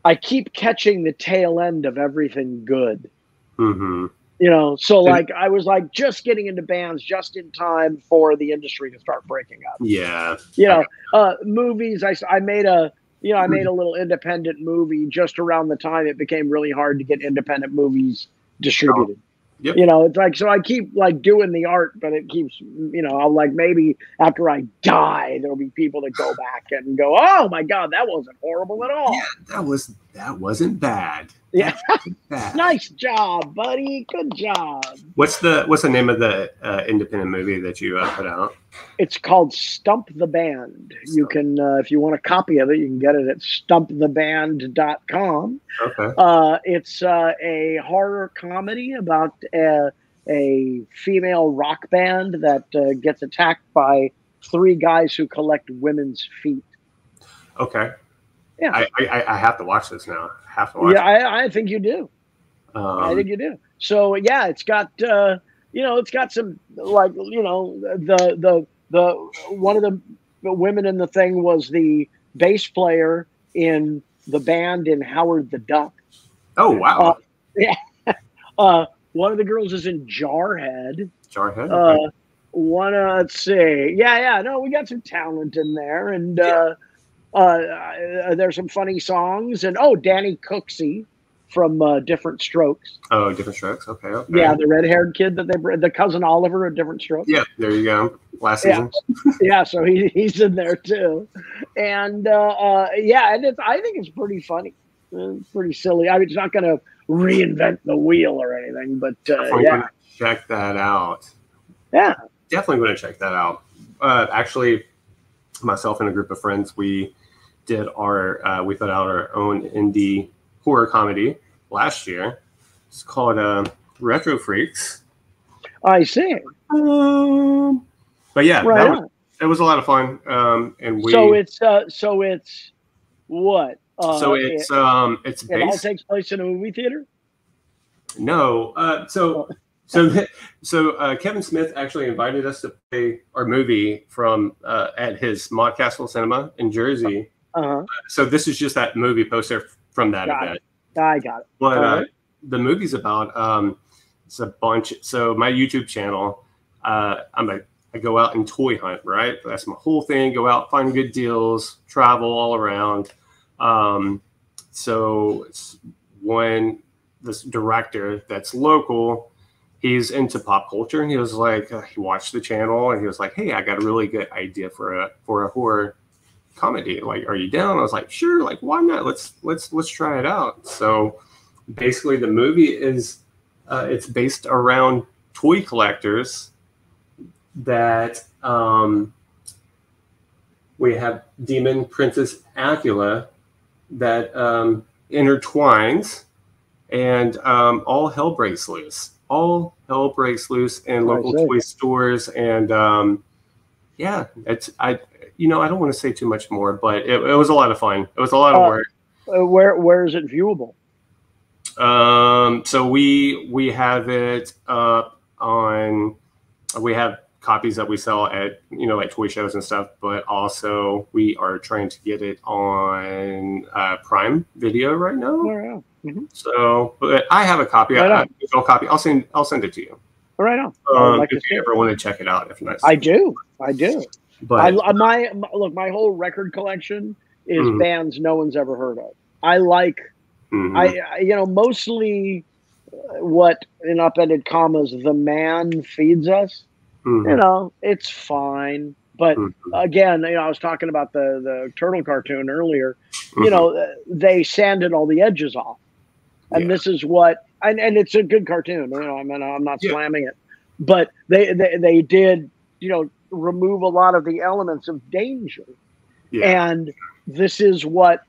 S2: I keep catching the tail end of everything good.
S1: Mm-hmm.
S2: You know, so like I was like just getting into bands just in time for the industry to start breaking up.
S1: Yeah.
S2: You know, uh, movies. I I made a you know I made a little independent movie just around the time it became really hard to get independent movies distributed.
S1: Yep.
S2: You know, it's like so I keep like doing the art, but it keeps you know, I'll like maybe after I die, there'll be people that go back and go, Oh my god, that wasn't horrible at all.
S1: Yeah, that was that wasn't bad.
S2: Yeah.
S1: That wasn't bad.
S2: nice job, buddy. Good job.
S1: What's the what's the name of the uh, independent movie that you uh, put out?
S2: It's called Stump the Band. You can, uh, if you want a copy of it, you can get it at stumptheband.com.
S1: Okay.
S2: Uh, it's uh, a horror comedy about a, a female rock band that uh, gets attacked by three guys who collect women's feet.
S1: Okay.
S2: Yeah.
S1: I, I I have to watch this now. Have to watch.
S2: Yeah, I, I think you do.
S1: Um,
S2: I think you do. So yeah, it's got uh, you know, it's got some like you know the the the one of the women in the thing was the bass player in the band in Howard the Duck.
S1: oh wow.
S2: Uh, [laughs] one of the girls is in Jarhead.
S1: Jarhead.
S2: Uh,
S1: okay.
S2: one, uh, let's see, yeah, yeah, no, we got some talent in there, and uh, uh, uh, there's some funny songs, and oh, Danny Cooksey from uh, Different Strokes.
S1: oh, different strokes. Okay. Okay.
S2: Yeah, the red-haired kid that they, the cousin Oliver of Different Strokes.
S1: Yeah. There you go. Last
S2: Yeah.
S1: season. [laughs]
S2: yeah, so he, he's in there too, and uh, uh, yeah, and it's I think it's pretty funny, It's pretty silly. I mean, it's not going to reinvent the wheel or anything, but uh, yeah,
S1: check that out.
S2: yeah,
S1: Definitely going to check that out. Uh, actually, myself and a group of friends, we did our uh, we put out our own indie horror comedy last year. It's called uh, Retro Freaks.
S2: I see.
S1: Um, but yeah,
S2: Right
S1: that was, it was a lot of fun. Um, and we
S2: so it's uh, so it's what? Uh,
S1: so it's um it's
S2: it, it all takes place in a movie theater.
S1: no uh so [laughs] so so uh, Kevin Smith actually invited us to play our movie from uh, at his Smodcastle Cinema in Jersey.
S2: Uh huh.
S1: So this is just that movie poster from that
S2: Got
S1: event.
S2: I got it.
S1: But uh,
S2: Alright.
S1: the movie's about um, it's a bunch. So my YouTube channel, uh, I'm a I go out and toy hunt. Right, that's my whole thing. Go out, find good deals, travel all around. Um, so it's when this director that's local, he's into pop culture, and he was like, uh, he watched the channel, and he was like, hey, I got a really good idea for a for a horror comedy like are you down? I was like sure like why not? Let's let's let's try it out. So basically the movie is uh, it's based around toy collectors that um, we have demon princess acula that um, intertwines and um, all hell breaks loose. All hell breaks loose in local toy stores and um, yeah it's i you know i don't want to say too much more but it, it was a lot of fun it was a lot of
S2: Uh,
S1: work
S2: Uh, where where is it viewable?
S1: um, so we we have it up on we have copies that we sell at you know like toy shows and stuff, but also we are trying to get it on uh, Prime Video right now.
S2: Where Mhm.
S1: So, but I have a copy.
S2: Right
S1: I, a copy. I'll send I'll send it to you.
S2: Right on.
S1: Um,
S2: like
S1: if you
S2: it.
S1: ever want to check it out, if not.
S2: I do. I do.
S1: But
S2: I, my, my look. My whole record collection is
S1: Mhm.
S2: bands no one's ever heard of. I like.
S1: mhm.
S2: I, I you know mostly what in upended commas the man feeds us.
S1: Mhm.
S2: You know, it's fine. But
S1: Mhm.
S2: again, you know, I was talking about the the turtle cartoon earlier. You know, uh, they sanded all the edges off, and
S1: Yeah.
S2: this is what. And, and it's a good cartoon. You know, I mean, I'm not
S1: Yeah.
S2: slamming it, but they, they they did you know remove a lot of the elements of danger
S1: yeah.
S2: and this is what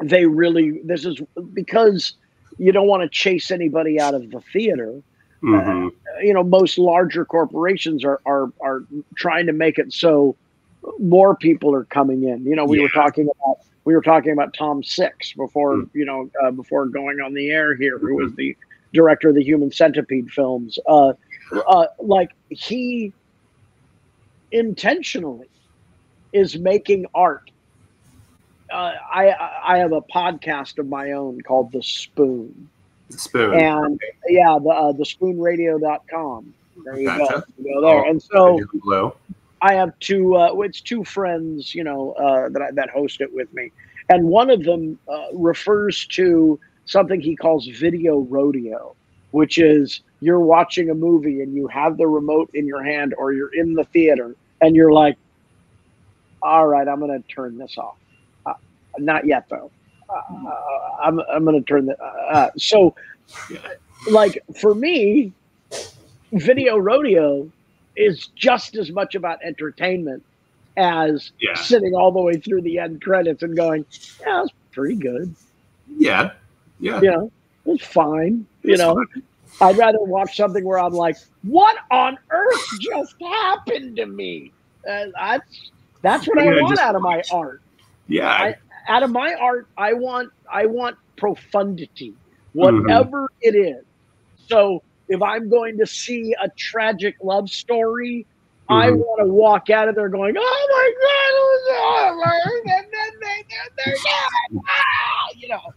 S2: they really this is because you don't want to chase anybody out of the theater
S1: Mhm.
S2: you know most larger corporations are are are trying to make it so more people are coming in you know we were talking about we were talking about tom six before
S1: Mm.
S2: you know uh, before going on the air here who was the director of the human centipede films uh, uh like he intentionally is making art uh, I I have a podcast of my own called The Spoon.
S1: The spoon.
S2: And yeah, the uh, the spoonradio.com. There you
S1: gotcha.
S2: go. You go there. and so I have two uh, it's two friends, you know, uh, that I, that host it with me. And one of them uh, refers to something he calls video rodeo, which is you're watching a movie and you have the remote in your hand or you're in the theater and you're like, all right, I'm going to turn this off. Uh, not yet, though. Uh, I'm, I'm going to turn the. Uh, so, like, for me, video rodeo is just as much about entertainment as
S1: yeah.
S2: sitting all the way through the end credits and going, yeah, it's pretty good.
S1: Yeah. Yeah.
S2: You know, it's fine. You know, fine. I'd rather watch something where I'm like, what on earth just happened to me? Uh, that's that's what yeah, I want just, out of my art.
S1: Yeah. I,
S2: out of my art, I want I want profundity, whatever mm-hmm. it is. So if I'm going to see a tragic love story, mm-hmm. I want to walk out of there going, "Oh my god, and then they, they're dead," ah, you know.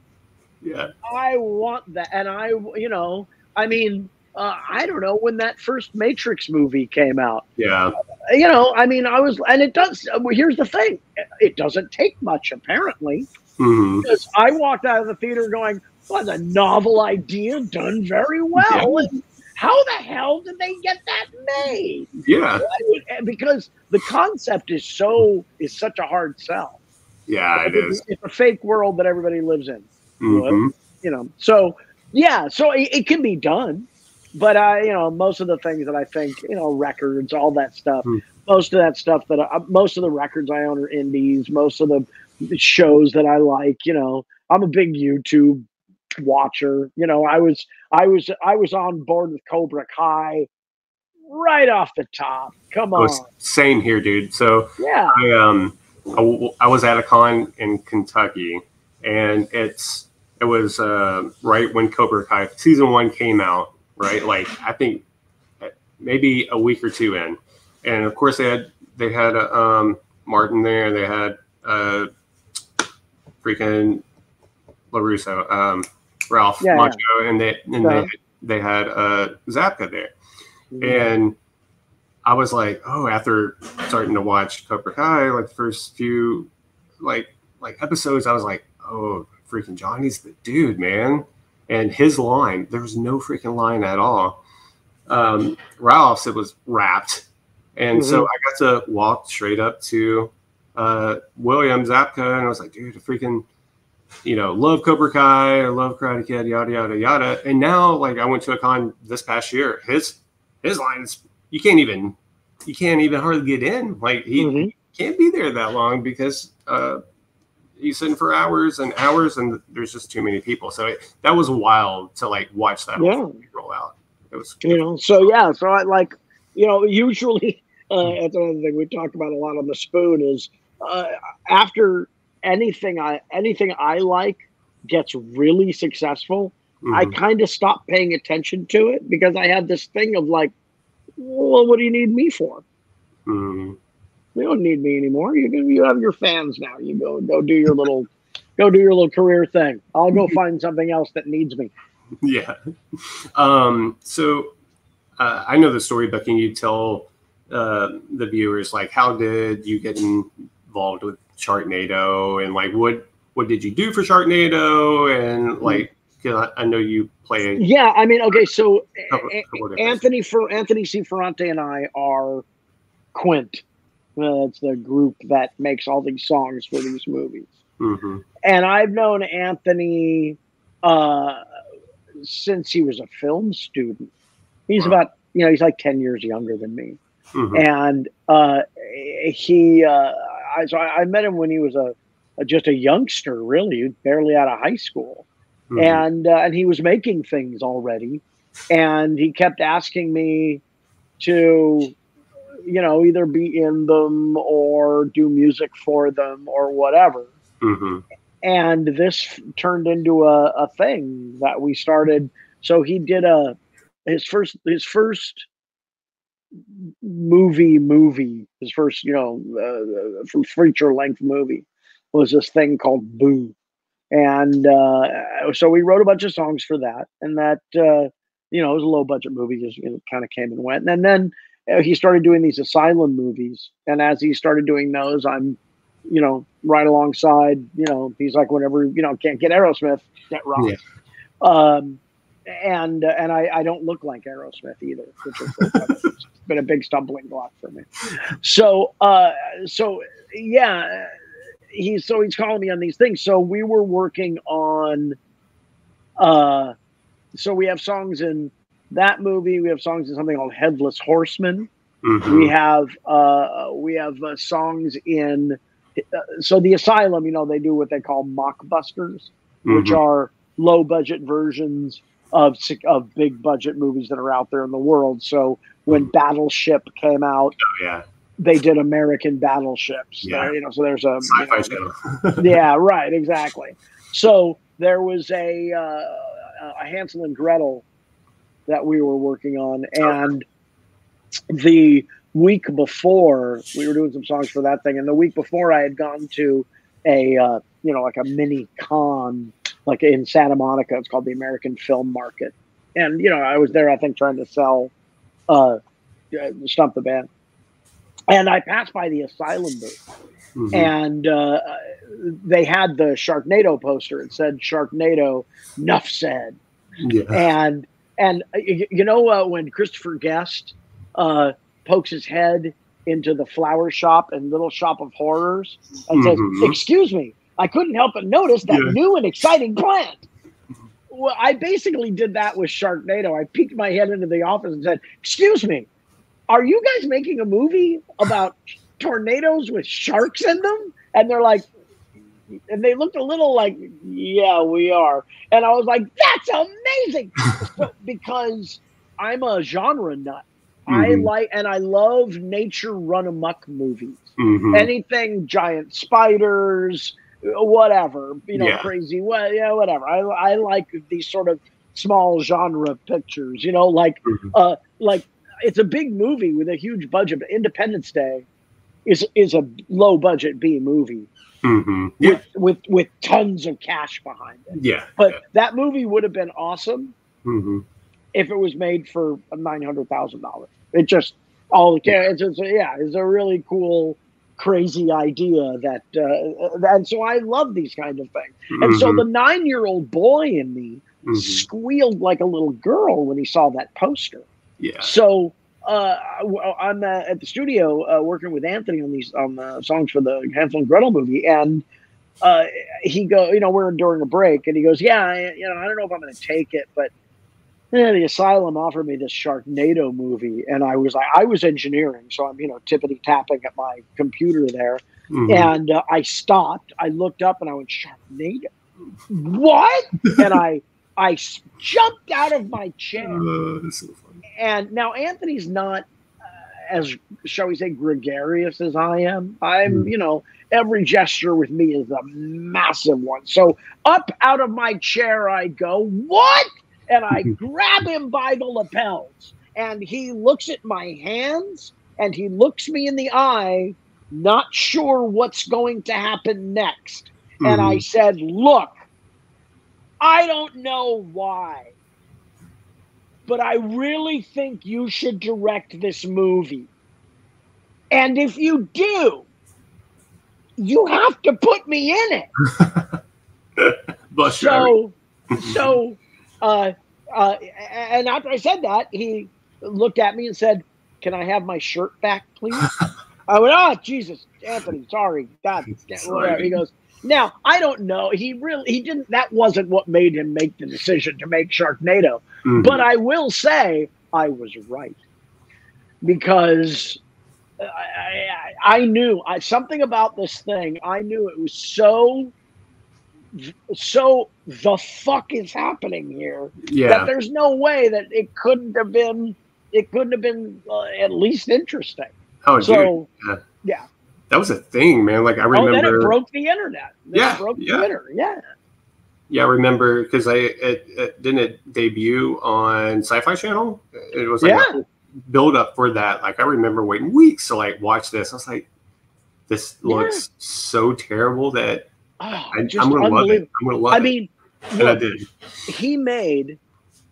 S1: Yeah.
S2: I want that, and I, you know, I mean, uh, I don't know when that first Matrix movie came out.
S1: Yeah.
S2: You know, I mean, I was, and it does. Here's the thing: it doesn't take much, apparently,
S1: mm-hmm.
S2: because I walked out of the theater going, "Well, a novel idea done very well." Yeah. how the hell did they get that made?
S1: Yeah.
S2: Because the concept is so is such a hard sell.
S1: Yeah, it
S2: it's,
S1: is.
S2: It's a fake world that everybody lives in.
S1: Mm-hmm.
S2: You know, so yeah, so it, it can be done, but I, you know, most of the things that I think, you know, records, all that stuff, mm. most of that stuff that I, most of the records I own are indies. Most of the shows that I like, you know, I'm a big YouTube watcher. You know, I was, I was, I was on board with Cobra Kai right off the top. Come on.
S1: Same here, dude. So
S2: yeah,
S1: I um, I, I was at a con in Kentucky, and it's it was uh, right when Cobra Kai season one came out, right? Like I think maybe a week or two in, and of course they had they had uh, um, Martin there, they had uh, freaking Larusso, um, Ralph
S2: yeah,
S1: Macchio, yeah. and they and they they had uh, Zabka there, and I was like, oh, after starting to watch Cobra Kai, like the first few like like episodes, I was like, oh freaking Johnny's the dude, man. And his line, there was no freaking line at all. Um, Ralph's, it was rapped. And mm-hmm. so I got to walk straight up to uh, William Zabka, and I was like, dude, I freaking, you know, love Cobra Kai, I love Karate Kid, yada yada yada. And now, like, I went to a con this past year. His his lines, you can't even, you can't even hardly get in. Like, he mm-hmm. can't be there that long because uh, you sit for hours and hours, and there's just too many people. So it, that was wild to like watch that
S2: yeah.
S1: roll out. It was,
S2: you know, so yeah, so I like, you know, usually [laughs] uh, that's another thing we talk about a lot on the spoon is uh, after anything I anything I like gets really successful, mm-hmm. I kind of stop paying attention to it because I have this thing of like, well, what do you need me for?
S1: Mm-hmm.
S2: You don't need me anymore. You you have your fans now. You go go do your little go do your little career thing. I'll go find something else that needs me. [laughs]
S1: Yeah. Um, so uh, I know the story, but can you tell uh, the viewers like how did you get involved with Sharknado and like what what did you do for Sharknado and hmm. like I, I know you play.
S2: Yeah, I mean, okay, so couple, couple Anthony for Anthony C. Ferrante and I are Quint. Uh, it's the group that makes all these songs for these movies.
S1: Mm-hmm.
S2: And I've known Anthony uh, since he was a film student. He's wow. about, you know, he's like 10 years younger than me. Mm-hmm. And uh, he, uh, I, so I, I, met him when he was a, a, just a youngster, really, barely out of high school. Mm-hmm. And, uh, and he was making things already. And he kept asking me to you know, either be in them or do music for them or whatever.
S1: Mm-hmm.
S2: And this turned into a, a thing that we started. So he did a his first his first movie movie his first you know uh, feature length movie was this thing called Boo, and uh, so we wrote a bunch of songs for that, and that uh, you know it was a low budget movie, just it kind of came and went, and then uh, he started doing these asylum movies, and as he started doing those, I'm you know right alongside. You know, he's like, whenever you know can't get Aerosmith, get rock. Yeah. Um, and uh, and I, I don't look like Aerosmith either, which has [laughs] been a big stumbling block for me. So uh, so yeah, he's so he's calling me on these things. So we were working on, uh, so we have songs in that movie. We have songs in something called Headless Horseman. Mm-hmm. We have uh, we have uh, songs in. Uh, so the Asylum, you know, they do what they call mockbusters, mm-hmm. which are low budget versions of of big budget movies that are out there in the world. So when mm. Battleship came out,
S1: oh, yeah,
S2: they did American battleships. Yeah. There, you know, so there's a
S1: sci-fi you [laughs]
S2: know, [laughs] yeah, right, exactly. So there was a uh, a Hansel and Gretel that we were working on, and the week before we were doing some songs for that thing, and the week before I had gone to a uh, you know like a mini con like in Santa Monica. It's called the American Film Market, and you know I was there I think trying to sell uh, Stump the Band, and I passed by the Asylum booth, mm-hmm. and uh, they had the Sharknado poster. It said Sharknado, Nuff said, yeah. and and uh, you know uh, when Christopher Guest uh, pokes his head into the flower shop and Little Shop of Horrors and mm-hmm. says, "Excuse me, I couldn't help but notice that yeah. new and exciting plant." Well, I basically did that with Sharknado. I peeked my head into the office and said, "Excuse me, are you guys making a movie about tornadoes with sharks in them?" And they're like, and they looked a little like, "Yeah, we are." And I was like, "That's amazing," [laughs] so, because I'm a genre nut. Mm-hmm. I like and I love nature run amok movies. Mm-hmm. Anything giant spiders, whatever, you know, yeah. crazy, what, yeah, whatever. I, I like these sort of small genre pictures, you know, like, mm-hmm. uh, like it's a big movie with a huge budget. Independence Day is is a low budget B movie. Mm-hmm. Yeah. With, with with tons of cash behind it.
S1: Yeah.
S2: But
S1: yeah.
S2: that movie would have been awesome
S1: mm-hmm.
S2: if it was made for nine hundred thousand dollars. It just all the yeah. it's, it's yeah, it's a really cool crazy idea that uh, and so i love these kind of things mm-hmm. and so mm-hmm. the nine year old boy in me mm-hmm. squealed like a little girl when he saw that poster
S1: yeah
S2: so uh, i'm uh, at the studio uh, working with anthony on these on the songs for the hansel and gretel movie and uh, he go you know we're during a break and he goes yeah I, you know i don't know if i'm going to take it but yeah, the asylum offered me this Sharknado movie, and I was like, I was engineering, so I'm you know tippity tapping at my computer there, mm-hmm. and uh, I stopped. I looked up and I went Sharknado, what? [laughs] and I I jumped out of my chair.
S1: Uh, so
S2: and now Anthony's not uh, as shall we say gregarious as I am. I'm mm. you know every gesture with me is a massive one. So up out of my chair I go. What? and I [laughs] grab him by the lapels. And he looks at my hands and he looks me in the eye, not sure what's going to happen next. Mm-hmm. And I mm-hmm. said, Look, I don't know why, but I really think you should direct this movie. And if you do, you have to put me in
S1: it. [laughs]
S2: so, so uh, uh, and after I said that, he looked at me and said, "Can I have my shirt back, please?" [laughs] I went, "Oh, Jesus, Anthony, sorry, God, [laughs] whatever." He goes, "Now I don't know. He really he didn't. That wasn't what made him make the decision to make Sharknado. Mm-hmm. But I will say I was right because." I, I, I knew I, something about this thing. I knew it was so so the fuck is happening here?
S1: Yeah.
S2: That there's no way that it couldn't have been. It couldn't have been uh, at least interesting.
S1: Oh, so.
S2: Yeah. yeah.
S1: That was a thing, man. Like I remember. Oh, then
S2: it broke the internet. Then
S1: yeah.
S2: broke
S1: yeah.
S2: the internet. Yeah.
S1: Yeah, I remember because I it, it, didn't it debut on Sci-Fi Channel. It was like
S2: yeah.
S1: build up for that. Like I remember waiting weeks to like watch this. I was like, this looks so terrible that
S2: Oh,
S1: I,
S2: just
S1: I'm gonna love it. I'm gonna love
S2: I
S1: it.
S2: mean,
S1: and I
S2: look,
S1: did.
S2: he made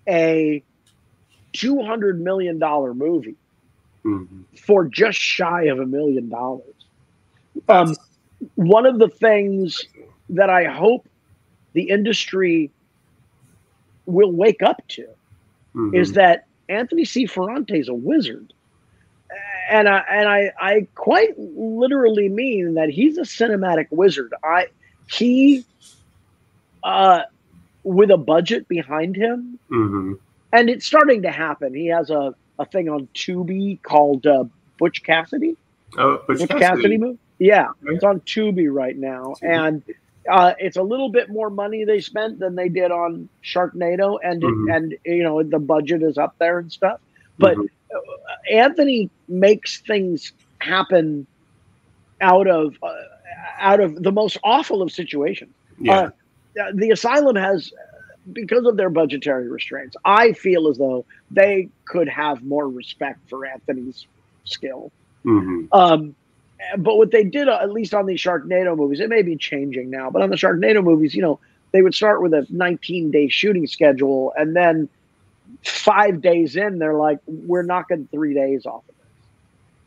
S2: a two hundred million dollar movie
S1: Mhm.
S2: for just shy of a million dollars. Um, one of the things that I hope the industry will wake up to
S1: Mhm.
S2: is that Anthony C. Ferrante is a wizard. And I and I, I quite literally mean that he's a cinematic wizard. I he uh with a budget behind him,
S1: Mhm.
S2: and it's starting to happen. He has a, a thing on Tubi called uh, Butch Cassidy.
S1: Oh, Butch
S2: Butch
S1: Cassidy.
S2: Cassidy movie. Yeah, it's on Tubi right now, and uh, it's a little bit more money they spent than they did on Sharknado, and
S1: Mhm.
S2: and you know the budget is up there and stuff. But
S1: Mhm.
S2: Anthony makes things happen out of uh, out of the most awful of situations.
S1: yeah.
S2: Uh, the asylum has because of their budgetary restraints i feel as though they could have more respect for anthony's skill
S1: Mhm.
S2: um, but what they did uh, at least on these sharknado movies it may be changing now but on the sharknado movies you know they would start with a 19 day shooting schedule and then five days in they're like we're knocking three days off of this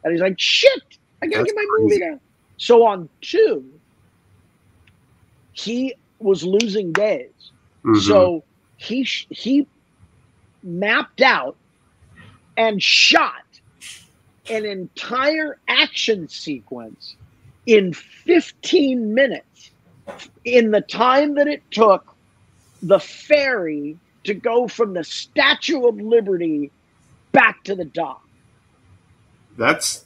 S2: and he's like shit i gotta
S1: That's
S2: get my movie
S1: crazy.
S2: now so on two he was losing days
S1: Mhm.
S2: so he he mapped out and shot an entire action sequence in 15 minutes in the time that it took the ferry to go from the Statue of Liberty back to the dock.
S1: that's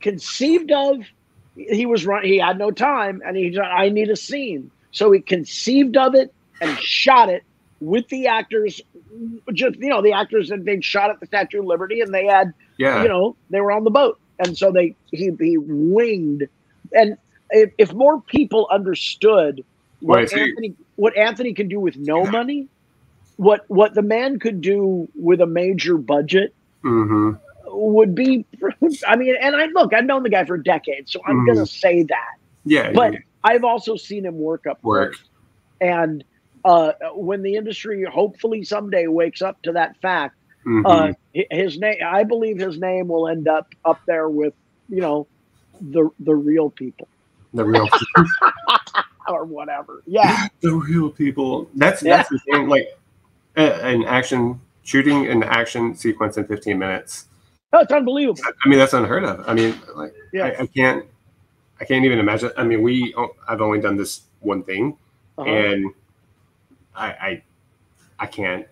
S2: Conceived of, he was run. He had no time, and he. I need a scene, so he conceived of it and shot it with the actors. Just you know, the actors that they shot at the Statue of Liberty, and they had
S1: yeah.
S2: you know they were on the boat and so they he he winged and if, if more people understood what
S1: Wait, so you-
S2: anthony what anthony can do with no money what what the man could do with a major budget
S1: Mhm.
S2: would be [laughs] i mean and i look i've known the guy for decades so i'm
S1: Mhm.
S2: gonna say that
S1: Yeah.
S2: but
S1: yeah.
S2: i've also seen him work up
S1: Work.
S2: close. and uh, when the industry hopefully someday wakes up to that fact
S1: Mhm.
S2: uh, his name i believe his name will end up up there with you know the the real people
S1: the real people, [laughs]
S2: or whatever yeah
S1: the real people. That's
S2: Yeah.
S1: that's the thing. Like an action shooting an action sequence in 15 minutes.
S2: oh, it's unbelievable
S1: I mean, that's unheard of. I mean, like
S2: yeah
S1: I, I can't I can't even imagine. I mean, we I've only done this one thing,
S2: uh-huh.
S1: and I I I can't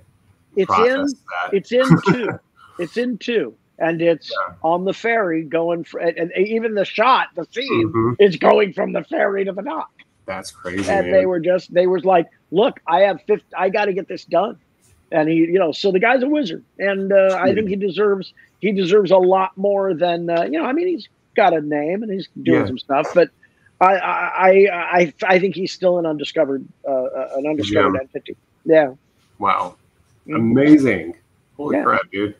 S2: it's in
S1: that.
S2: it's in [laughs] two it's in two and it's
S1: Yeah.
S2: on the ferry going for and, and even the shot the scene
S1: Mhm.
S2: is going from the ferry to the dock
S1: That's crazy.
S2: and
S1: man.
S2: they were just they was like look i have 50 i got to get this done and he you know so the guy's a wizard and uh, i think he deserves he deserves a lot more than uh, you know i mean he's got a name and he's doing
S1: Yeah.
S2: some stuff but I, I I I I think he's still an undiscovered uh, uh, an undiscovered
S1: Yeah.
S2: entity. Yeah,
S1: Wow.
S2: Mhm.
S1: Amazing. Holy
S2: Yeah.
S1: crap, dude.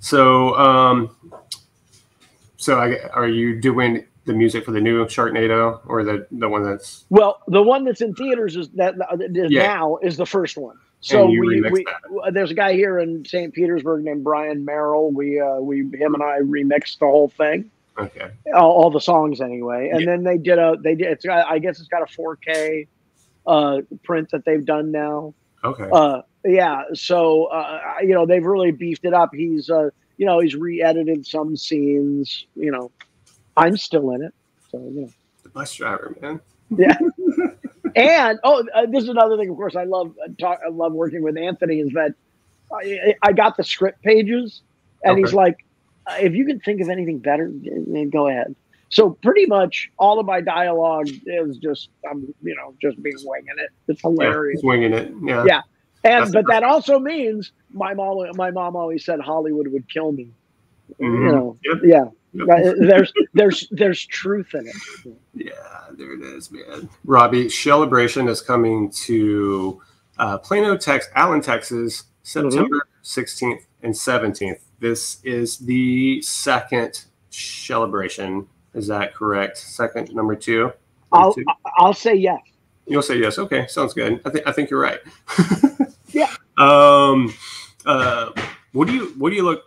S1: So, um, so I, are you doing the music for the new Sharknado or the, the one that's,
S2: Well, the one that's in theaters is that that is
S1: Yeah.
S2: now is the first one. So we, we there's a guy here in St. Petersburg named Brian Merrill. We uh, we him and I remixed the whole thing,
S1: okay.
S2: all, all the songs anyway. And
S1: Yeah.
S2: then they did a they did it's got, I guess it's got a 4K uh, print that they've done now.
S1: Okay.
S2: Uh, yeah, so uh, you know they've really beefed it up. He's uh, you know he's re-edited some scenes. You know, I'm still in it. So you know.
S1: the bus driver, man. Yeah. [laughs]
S2: and oh, uh, this is another thing. Of course, I love uh, talk. I love working with Anthony. Is that I, I got the script pages, and he's like, uh, "If you can think of anything better, go ahead." So pretty much all of my dialogue is just I'm you know just being winging it. It's hilarious.
S1: he's winging it. Yeah.
S2: Yeah. And
S1: That's
S2: but that also means my mom my mom always said Hollywood would kill me. You
S1: Mhm.
S2: know,
S1: Yep.
S2: yeah.
S1: Yep.
S2: There's there's there's truth in it.
S1: Yeah, there it is, man. Robbie, Shell-a-bration is coming to uh, Plano, Texas, Allen, Texas, September 16th and 17th. This is the second Shell-a-bration. Is that correct? Second, number two. Number
S2: I'll? I'll say yes.
S1: You'll say yes. Okay, sounds good. I think I think you're right. [laughs] Um. Uh. What do you What do you look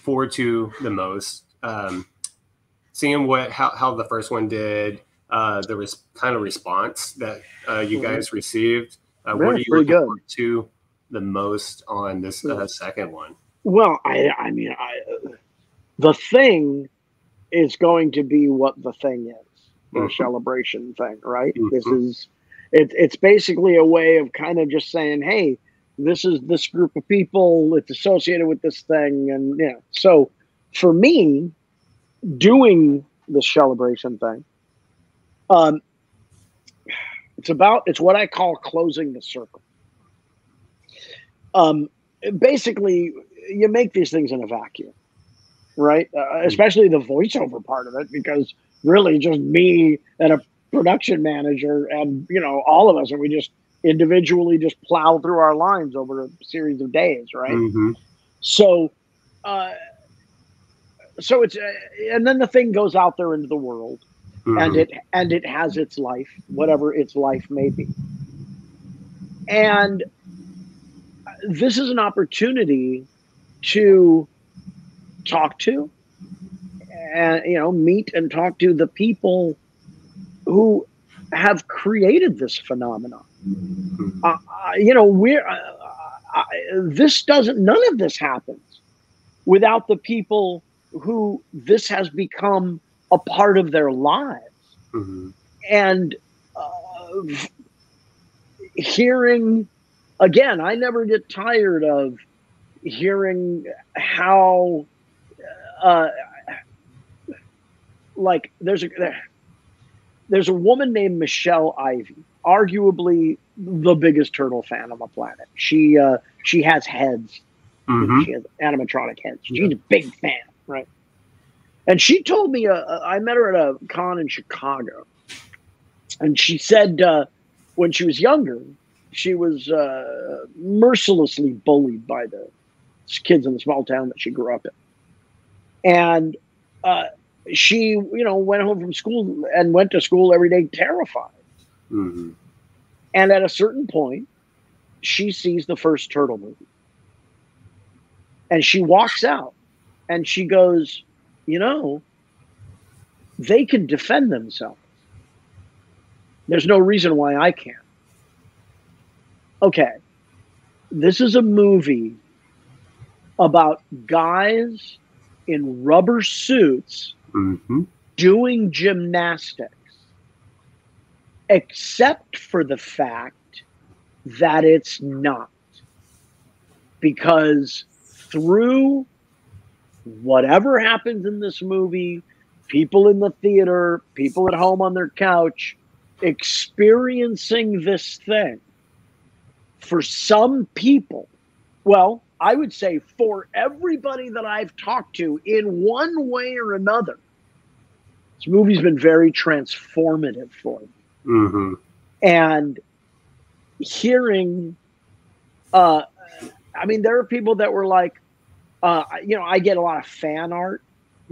S1: forward to the most? Um. Seeing what how how the first one did. Uh. The res- kind of response that uh, you
S2: Mhm.
S1: guys received. Uh,
S2: Yeah,
S1: what are you looking
S2: good.
S1: forward to the most on this uh, second one?
S2: Well, I I mean, I, the thing is going to be what the thing is, the
S1: Mhm.
S2: Shell-a-bration thing, right? This
S1: Mhm.
S2: is it, it's basically a way of kind of just saying, hey, this is this group of people. It's associated with this thing, and yeah. So for me, doing the Shell-a-bration thing, um, it's about it's what I call closing the circle. Um, basically, you make these things in a vacuum, right? Uh, especially the voiceover part of it, because really just me and a production manager and you know all of us, and we just individually just plow through our lines over a series of days, right?
S1: Mhm.
S2: So, uh, so it's uh, and then the thing goes out there into the world, and
S1: Mhm.
S2: it and it has its life, whatever its life may be. And this is an opportunity to talk to and you know meet and talk to the people who have created this phenomenon. Uh, uh, you know we're uh, uh, this doesn't none of this happens without the people who this has become a part of their lives
S1: Mhm.
S2: and uh, hearing again i never get tired of hearing how uh, like there's a there's a woman named michelle ivy arguably the biggest turtle fan on the planet she uh, she has heads
S1: Mhm.
S2: she has animatronic heads. She's a big fan, right? And she told me, uh, uh, I met her at a con in Chicago, and she said uh, when she was younger, she was uh, mercilessly bullied by the kids in the small town that she grew up in, and uh, she, you know, went home from school and went to school every day terrified.
S1: Mhm.
S2: And at a certain point, she sees the first turtle movie. And she walks out and she goes, You know, they can defend themselves. There's no reason why I can't. Okay. This is a movie about guys in rubber suits
S1: Mhm.
S2: doing gymnastics, except for the fact that it's not. Because through whatever happens in this movie, people in the theater, people at home on their couch, experiencing this thing, for some people, well, I would say for everybody that I've talked to in one way or another, this movie's been very transformative for me.
S1: Mhm.
S2: And hearing, uh, I mean, there are people that were like, uh, you know, I get a lot of fan art,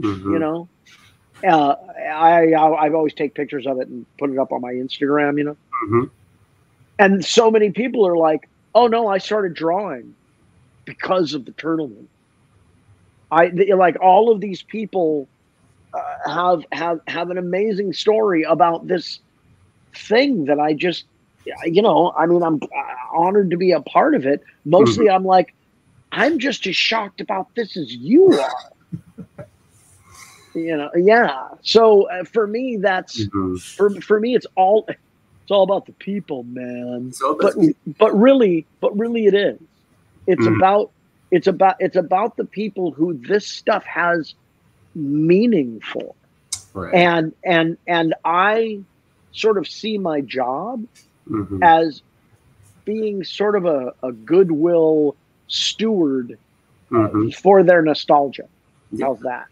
S1: Mhm.
S2: you know. Uh, I, I I've always take pictures of it and put it up on my Instagram, you know.
S1: Mhm.
S2: And so many people are like, "Oh no, I started drawing because of the turtle movie." I like all of these people uh, have have have an amazing story about this thing that I just, you know, I mean, I'm honored to be a part of it. Mostly, I'm like, I'm just as shocked about this as you are. [laughs] you know, yeah. So uh, for me, that's
S1: Mhm.
S2: for for me, it's all it's all about the people, man. But
S1: that's-
S2: but really, but really, it is. It's
S1: Mhm.
S2: about it's about it's about the people who this stuff has meaning for
S1: right.
S2: and and and i sort of see my job
S1: Mhm.
S2: as being sort of a, a goodwill steward uh,
S1: Mhm.
S2: for their nostalgia
S1: Yeah.
S2: how's that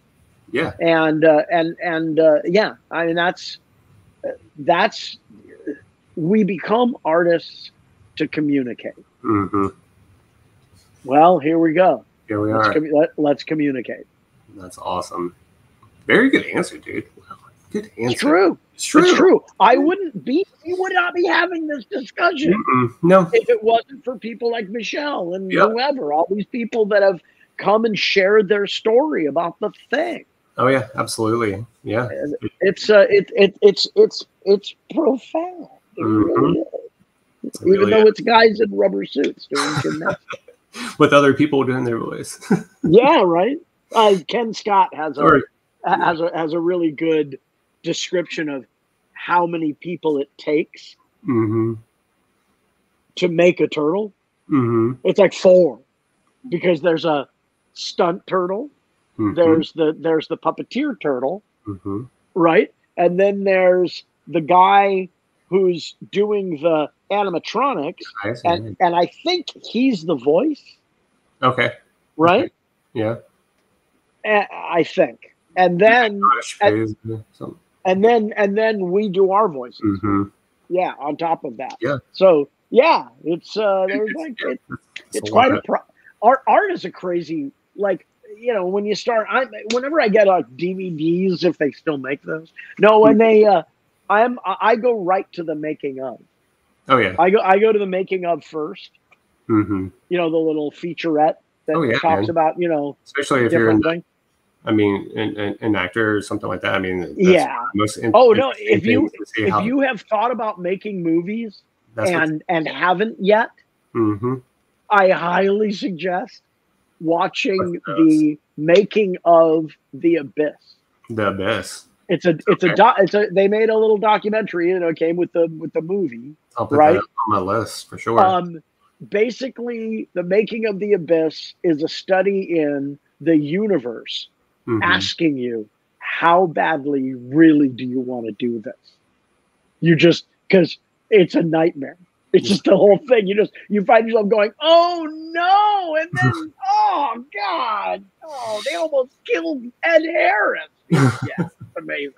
S1: Yeah.
S2: and uh, and and uh, yeah i mean that's that's we become artists to communicate
S1: hmm
S2: well here we go
S1: Here we
S2: let's,
S1: are.
S2: commu- let, let's communicate
S1: That's awesome. Very good answer, dude. Wow. Good answer.
S2: It's true.
S1: It's true.
S2: It's true. I wouldn't be. We would not be having this discussion
S1: Mm-mm. No.
S2: if it wasn't for people like Michelle and
S1: Yep.
S2: whoever. All these people that have come and shared their story about the thing.
S1: Oh yeah, absolutely. Yeah.
S2: It's uh, it, it it's it's it's profound. It really is.
S1: It
S2: Even
S1: really
S2: though
S1: is.
S2: it's guys in rubber suits doing [laughs] gymnastics.
S1: with other people doing their voice. [laughs]
S2: yeah, right. Uh, Ken Scott has a
S1: or
S2: has a has a really good description of how many people it takes
S1: mm-hmm.
S2: to make a turtle.
S1: Mm-hmm.
S2: It's like four because there's a stunt turtle,
S1: Mm-hmm.
S2: there's the there's the puppeteer turtle,
S1: mm-hmm.
S2: right? And then there's the guy who's doing the animatronics
S1: I
S2: and and I think he's the voice,
S1: okay.
S2: right?
S1: Yeah.
S2: Uh, I think. And then
S1: Gosh,
S2: and- and then and then we do our voices.
S1: mhm.
S2: Yeah, on top of that.
S1: Yeah.
S2: So yeah, it's uh there's like it,
S1: It's
S2: it's
S1: a
S2: quite a pro- art art is a crazy like you know when you start i whenever i get like dvds if they still make those no when they uh i'm i go right to the making of
S1: Oh yeah.
S2: i go i go to the making of first
S1: hmm
S2: you know the little featurette that
S1: Oh, yeah,
S2: talks
S1: man.
S2: about you know
S1: Especially if you're, in,
S2: things
S1: I mean, an, an, an actor or something like that. I mean,
S2: yeah
S1: Most
S2: Oh, no, if you-
S1: thing to see
S2: if
S1: how
S2: you have thought about making movies
S1: that's
S2: and and haven't yet
S1: mhm.
S2: i highly suggest watching the making of the abyss
S1: the abyss.
S2: It's a it's a
S1: Okay.
S2: doc, it's a they made a little documentary, you know, it came with the with the movie.
S1: I'll put
S2: Right.
S1: that on my list for sure.
S2: Um basically the making of the abyss is a study in the universe
S1: Mhm.
S2: asking you how badly really do you want to do this? You just cuz it's a nightmare. It's just the whole thing. You just you find yourself going, "Oh no!" and then, [laughs] "Oh god, oh they almost killed Ed Harris." [laughs] yeah, amazing.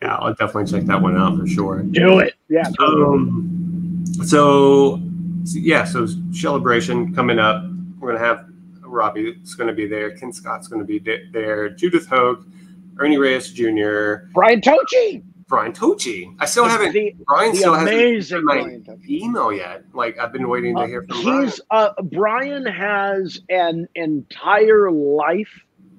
S1: Yeah, I'll definitely check that one out for sure.
S2: Do it. Yeah.
S1: Um, so, so yeah, so Shell-a-bration coming up. We're gonna have Robbie's gonna be there. Kenn Scott's gonna be there. Judith Hoag, Ernie Reyes Jr.,
S2: Brian Tochi.
S1: Brian Tochi. I still haven't.
S2: the,
S1: Brian
S2: the
S1: still hasn't my email yet. Like I've been waiting to
S2: Uh,
S1: hear from Brian.
S2: he's uh, Brian has an entire life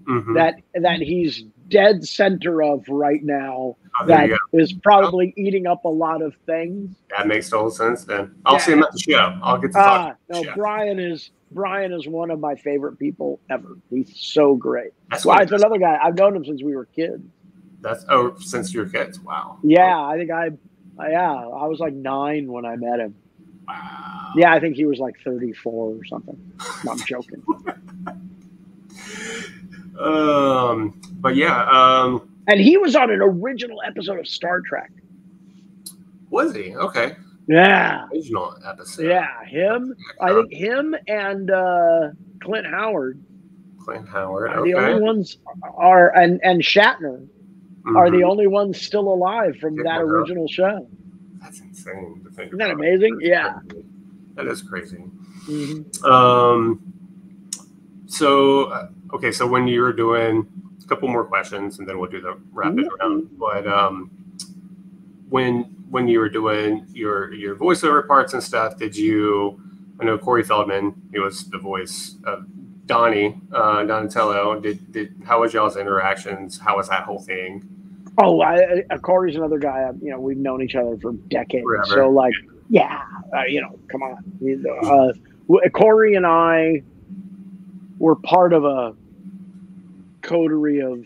S1: Mhm.
S2: that that he's dead center of right now.
S1: Oh,
S2: That is probably eating up a lot of things.
S1: That makes total sense. Then I'll
S2: Yeah.
S1: see him at the show. I'll get to
S2: Ah,
S1: talk.
S2: no,
S1: Yeah.
S2: Brian is Brian is one of my favorite people ever. He's so great.
S1: That's
S2: Well, it's another guy. I've known him since we were kids.
S1: That's oh, since you were kids. Wow.
S2: Yeah, I think I, yeah, I was like nine when I met him.
S1: Wow.
S2: Yeah, I think he was like 34 or something. No, I'm joking. [laughs]
S1: Um. But yeah. Um.
S2: And he was on an original episode of Star Trek.
S1: Was he okay?
S2: Yeah,
S1: Original episode.
S2: yeah, him. I think him and uh, Clint Howard
S1: Clint Howard. Okay.
S2: the only ones are, and and Shatner are
S1: Mhm.
S2: the only ones still alive from
S1: Yeah,
S2: that
S1: wow.
S2: original show.
S1: That's insane. To think
S2: Isn't that amazing?
S1: That's
S2: Yeah.
S1: crazy. That is crazy.
S2: Mhm.
S1: Um. So uh, okay, so when you were doing a couple more questions, and then we'll do the rapid
S2: Mhm.
S1: round. But um, when when you were doing your your voiceover parts and stuff, did you? I know Corey Feldman. He was the voice of Donnie uh, Donatello. Did did how was y'all's interactions? How was that whole thing?
S2: Oh, I, I, Corey's another guy. uh, You know, we've known each other for decades.
S1: Forever.
S2: So, like, yeah, uh, you know, come on. Uh, Corey and I were part of a coterie of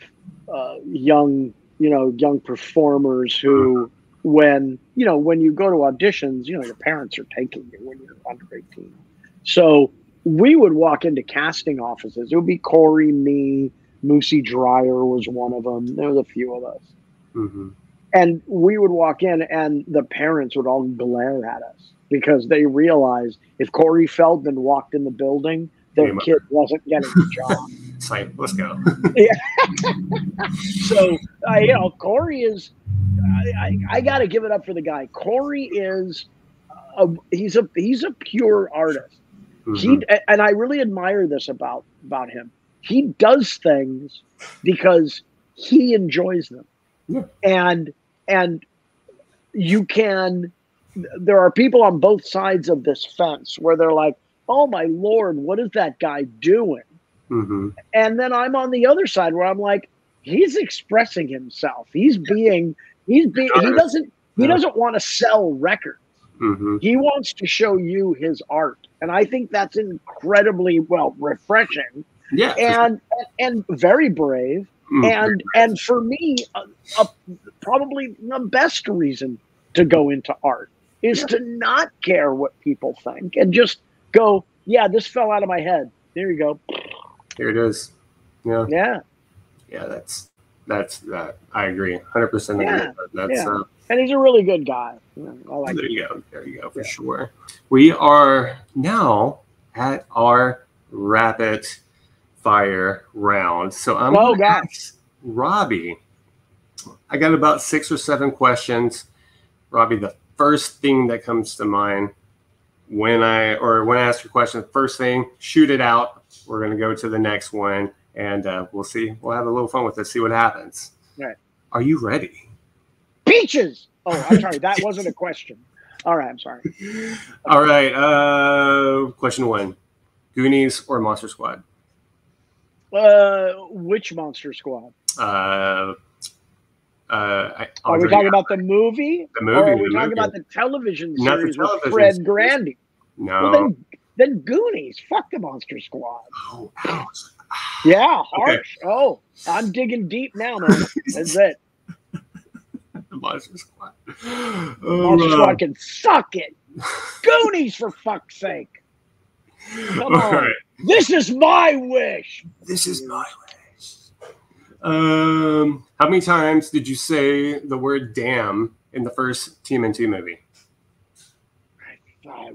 S2: uh, young, you know, young performers who, when you know, when you go to auditions, you know, your parents are taking you when you're under eighteen. So we would walk into casting offices. It would be Corey, me, Moosie Drier was one of them. There was a few of us
S1: hmm
S2: and we would walk in and the parents would all glare at us because they realized if Corey Feldman walked in the building, their kid wasn't getting the [laughs] job.
S1: It's like let's go. [laughs] yeah. [laughs]
S2: so, uh, you know, Corey is, I, I, I got to give it up for the guy. Corey is, a, he's a, he's a pure artist.
S1: Mhm.
S2: He, and I really admire this about, about him. He does things because he enjoys them.
S1: Yeah.
S2: and and you can there are people on both sides of this fence where they're like oh my lord what is that guy doing
S1: Mm-hmm.
S2: and then i'm on the other side where i'm like he's expressing himself he's being he's being he doesn't he doesn't want to sell records
S1: Mm-hmm.
S2: he wants to show you his art and i think that's incredibly well refreshing
S1: Yeah. for
S2: and and very brave
S1: sure. Mm,
S2: and and for me uh, uh, probably the best reason to go into art is
S1: Yeah.
S2: to not care what people think and just go yeah this fell out of my head there you go
S1: here it is. Yeah.
S2: yeah
S1: Yeah. That's that's that. I agree. Hundred percent.
S2: Yeah,
S1: That's
S2: yeah.
S1: uh,
S2: and he's a really good guy Yeah, i like
S1: there
S2: him.
S1: you go. There you go for
S2: Yeah.
S1: sure. We are now at our rapid fire round. So I'm
S2: Oh, gosh.
S1: ask Robbie. I got about six or seven questions. Robbie, the first thing that comes to mind when I or when I ask your question, first thing, shoot it out. We're gonna go to the next one, and uh, we'll see. We'll have a little fun with this. See what happens.
S2: Right.
S1: Are you ready?
S2: peaches oh i'm sorry that wasn't a question all right i'm sorry [laughs]
S1: All right. Uh, question one: Goonies or Monster Squad?
S2: uh which monster squad
S1: Uh, uh, I,
S2: are we talking about the movie
S1: The movie,
S2: or are we talking
S1: movie.
S2: about the television
S1: Not the
S2: series with fred
S1: series.
S2: grandy
S1: No.
S2: well then then goonies fuck the monster squad
S1: oh, ouch.
S2: Yeah, [sighs] harsh. Oh, I'm digging deep now, man. That's [laughs] it.
S1: The Monster Squad.
S2: Monster
S1: Oh,
S2: Squad can suck it. Goonies, for fuck's sake. Come
S1: All
S2: on.
S1: right.
S2: This is my wish.
S1: This is my wish. Um, how many times did you say the word "damn" in the first TMNT movie?
S2: Uh,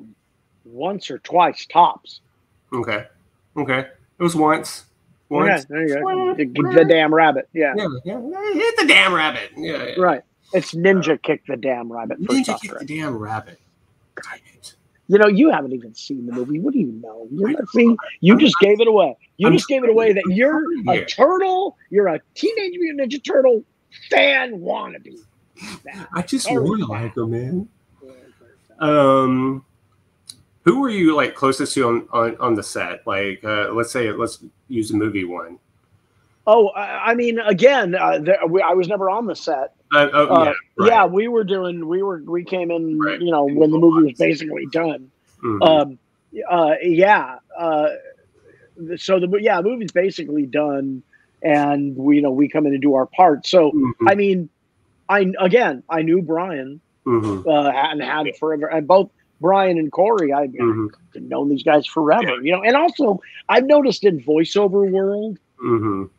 S2: once or twice, tops.
S1: Okay. Okay. It was once.
S2: Yeah,
S1: Once.
S2: there you go. The, the damn rabbit. Yeah,
S1: Yeah, yeah. Hit the damn rabbit. Yeah. yeah.
S2: right. It's Ninja Kick the Damn Rabbit.
S1: Ninja kick the damn rabbit. It.
S2: You know, you haven't even seen the movie. What do you know? You see, you just gave it away. You
S1: I'm
S2: just gave it away that you're a turtle. You're a Teenage Mutant Ninja Turtle fan wannabe.
S1: I just really like them, man. Um, who were you like closest to on on, on the set? Like, uh, let's say, let's use the movie one.
S2: Oh, I I mean, again, uh, there, we, I was never on the set.
S1: Uh, oh,
S2: Uh,
S1: yeah, right.
S2: Yeah, we were doing. We were. We came in.
S1: Right.
S2: You know, when the movie was basically done.
S1: Mhm.
S2: Um, uh, yeah. Uh, so the yeah, the movie's basically done, and we you know we come in and do our part. So
S1: Mhm.
S2: I mean, I again I knew Brian
S1: Mhm.
S2: uh, and had forever, and both Brian and Corey. I
S1: Mhm.
S2: have known these guys forever. You know, and also I've noticed in voiceover world
S1: Mhm.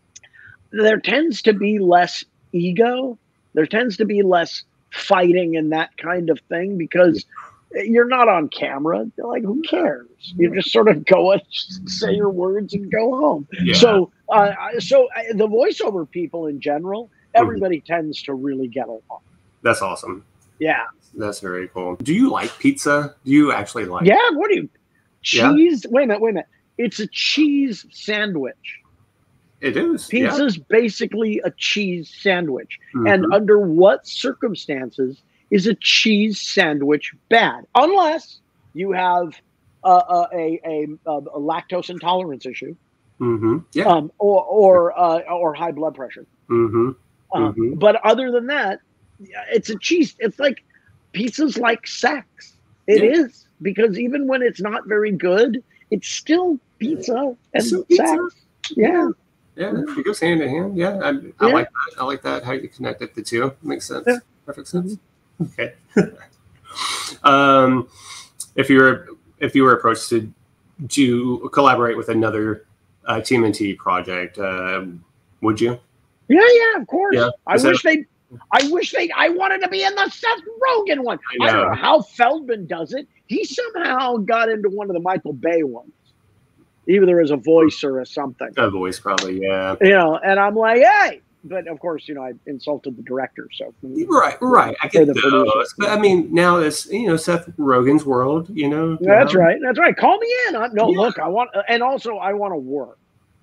S2: there tends to be less ego. There tends to be less fighting and that kind of thing because you're not on camera. Like, who cares? You just sort of go and [laughs] say your words and go home.
S1: Yeah.
S2: So, uh, so uh, the voiceover people in general,
S1: Mm-hmm.
S2: everybody tends to really get along.
S1: That's awesome.
S2: Yeah,
S1: That's very cool. Do you like pizza? Do you actually like?
S2: yeah. What do you
S1: Yeah.
S2: cheese? Wait a minute. Wait a minute. It's a cheese sandwich.
S1: It is. Yeah.
S2: Pizza's basically a cheese sandwich. And
S1: Mhm.
S2: under what circumstances is a cheese sandwich bad? Unless you have uh, a, a, a, a lactose intolerance issue
S1: Mhm. Yeah.
S2: um, or or, uh, or high blood pressure.
S1: Mhm.
S2: Um,
S1: Mhm.
S2: But other than that, yeah, it's a cheese. It's like pizza's like sex. It
S1: Yeah.
S2: is because even when it's not very good, it's still pizza and
S1: Still pizza.
S2: sex. Yeah.
S1: Yeah, it goes hand in hand. Yeah, I, I
S2: Yeah.
S1: like that. I like that. How you connected the two makes sense.
S2: Yeah.
S1: Perfect sense. Okay. [laughs] um, if you were if you were approached to to collaborate with another uh, TMNT project, uh, would you?
S2: Yeah, yeah, of course.
S1: Yeah.
S2: I wish they I wish they I wanted to be in the Seth Rogen one.
S1: I
S2: I, don't
S1: know.
S2: how Feldman does it. He somehow got into one of the Michael Bay ones. Either as a voice or as something.
S1: A voice, probably. Yeah.
S2: You know, and I'm like, hey. But of course, you know, I insulted the director, so
S1: Right, right. I get
S2: the
S1: those, but I mean, now it's you know Seth Rogen's world. You know.
S2: That's
S1: now.
S2: right. That's right. Call me in. I, no,
S1: Yeah.
S2: look, I want, and also I want to work.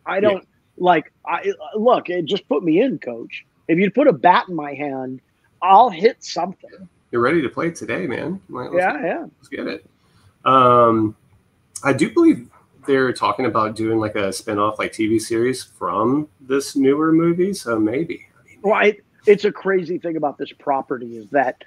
S2: I don't like. I look. It just put me in, coach. If you put a bat in my hand, I'll hit something.
S1: You're ready to play today, man.
S2: Yeah, yeah.
S1: let's get it. Um, I do believe they're talking about doing like a spin-off like TV series from this newer movie, so maybe.
S2: Well, it, it's a crazy thing about this property is that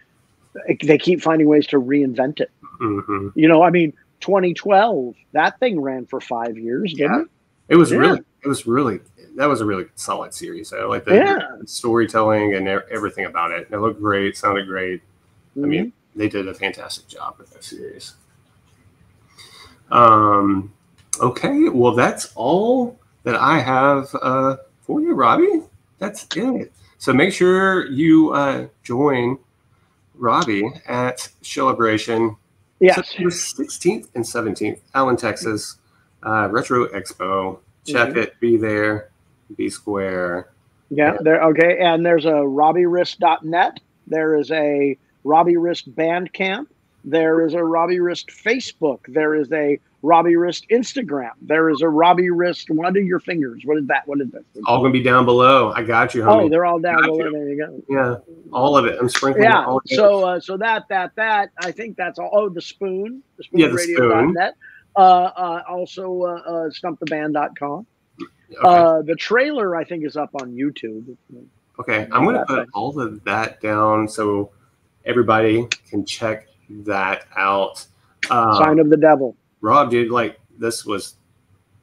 S2: they keep finding ways to reinvent it.
S1: hmm
S2: You know, I mean, 2012, that thing ran for five years, didn't
S1: Yeah.
S2: it?
S1: It was
S2: Yeah.
S1: really, it was really, that was a really solid series. I like the
S2: Yeah.
S1: storytelling and everything about it. It looked great, sounded great. I
S2: Mm-hmm.
S1: mean, they did a fantastic job with that series. Um, okay, well, that's all that I have uh, for you, Robbie. That's it. So make sure you uh, join Robbie at Shell-a-bration
S2: yes.
S1: September 16th and 17th, Allen, Texas, uh, Retro Expo. Check
S2: Mhm.
S1: it, be there, be square.
S2: Yeah, there. Okay, and there's a Robbierist.net. There is a Robbie Rist Bandcamp. There is a Robbie Rist Facebook. There is a Robbie Rist Instagram. There is a Robbie Rist. What are your fingers? What is that? What is that?
S1: All gonna be down below. I got you,
S2: Oh, they're all down below.
S1: you.
S2: There you go.
S1: yeah, all of it. I'm sprinkling.
S2: Yeah.
S1: all.
S2: So, uh, so that, that, that. I think that's all. Oh, the spoon. The spoon
S1: Yeah, the.
S2: Uh, uh, also, uh, uh, stumptheband.com.
S1: okay.
S2: Uh, the trailer, I think, is up on YouTube.
S1: okay, I'm gonna put
S2: thing.
S1: all of that down so everybody can check that out. Uh,
S2: Sign of the Devil.
S1: Rob, dude, like this was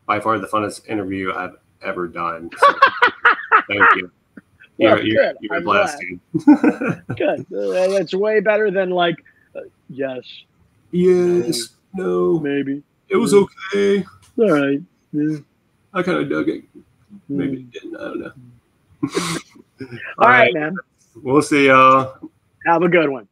S1: by far the funnest interview I've ever done. So, [laughs] thank you. You're,
S2: Well,
S1: you're,
S2: good.
S1: you're a blast,
S2: glad.
S1: dude. [laughs]
S2: Good. Uh, It's way better than like, uh, yes,
S1: yes, no,
S2: maybe.
S1: It was okay.
S2: All right. Yeah.
S1: I kind of dug it. Maybe
S2: Mm.
S1: it didn't. I don't know. [laughs]
S2: All right, man.
S1: We'll see y'all.
S2: Have a good one.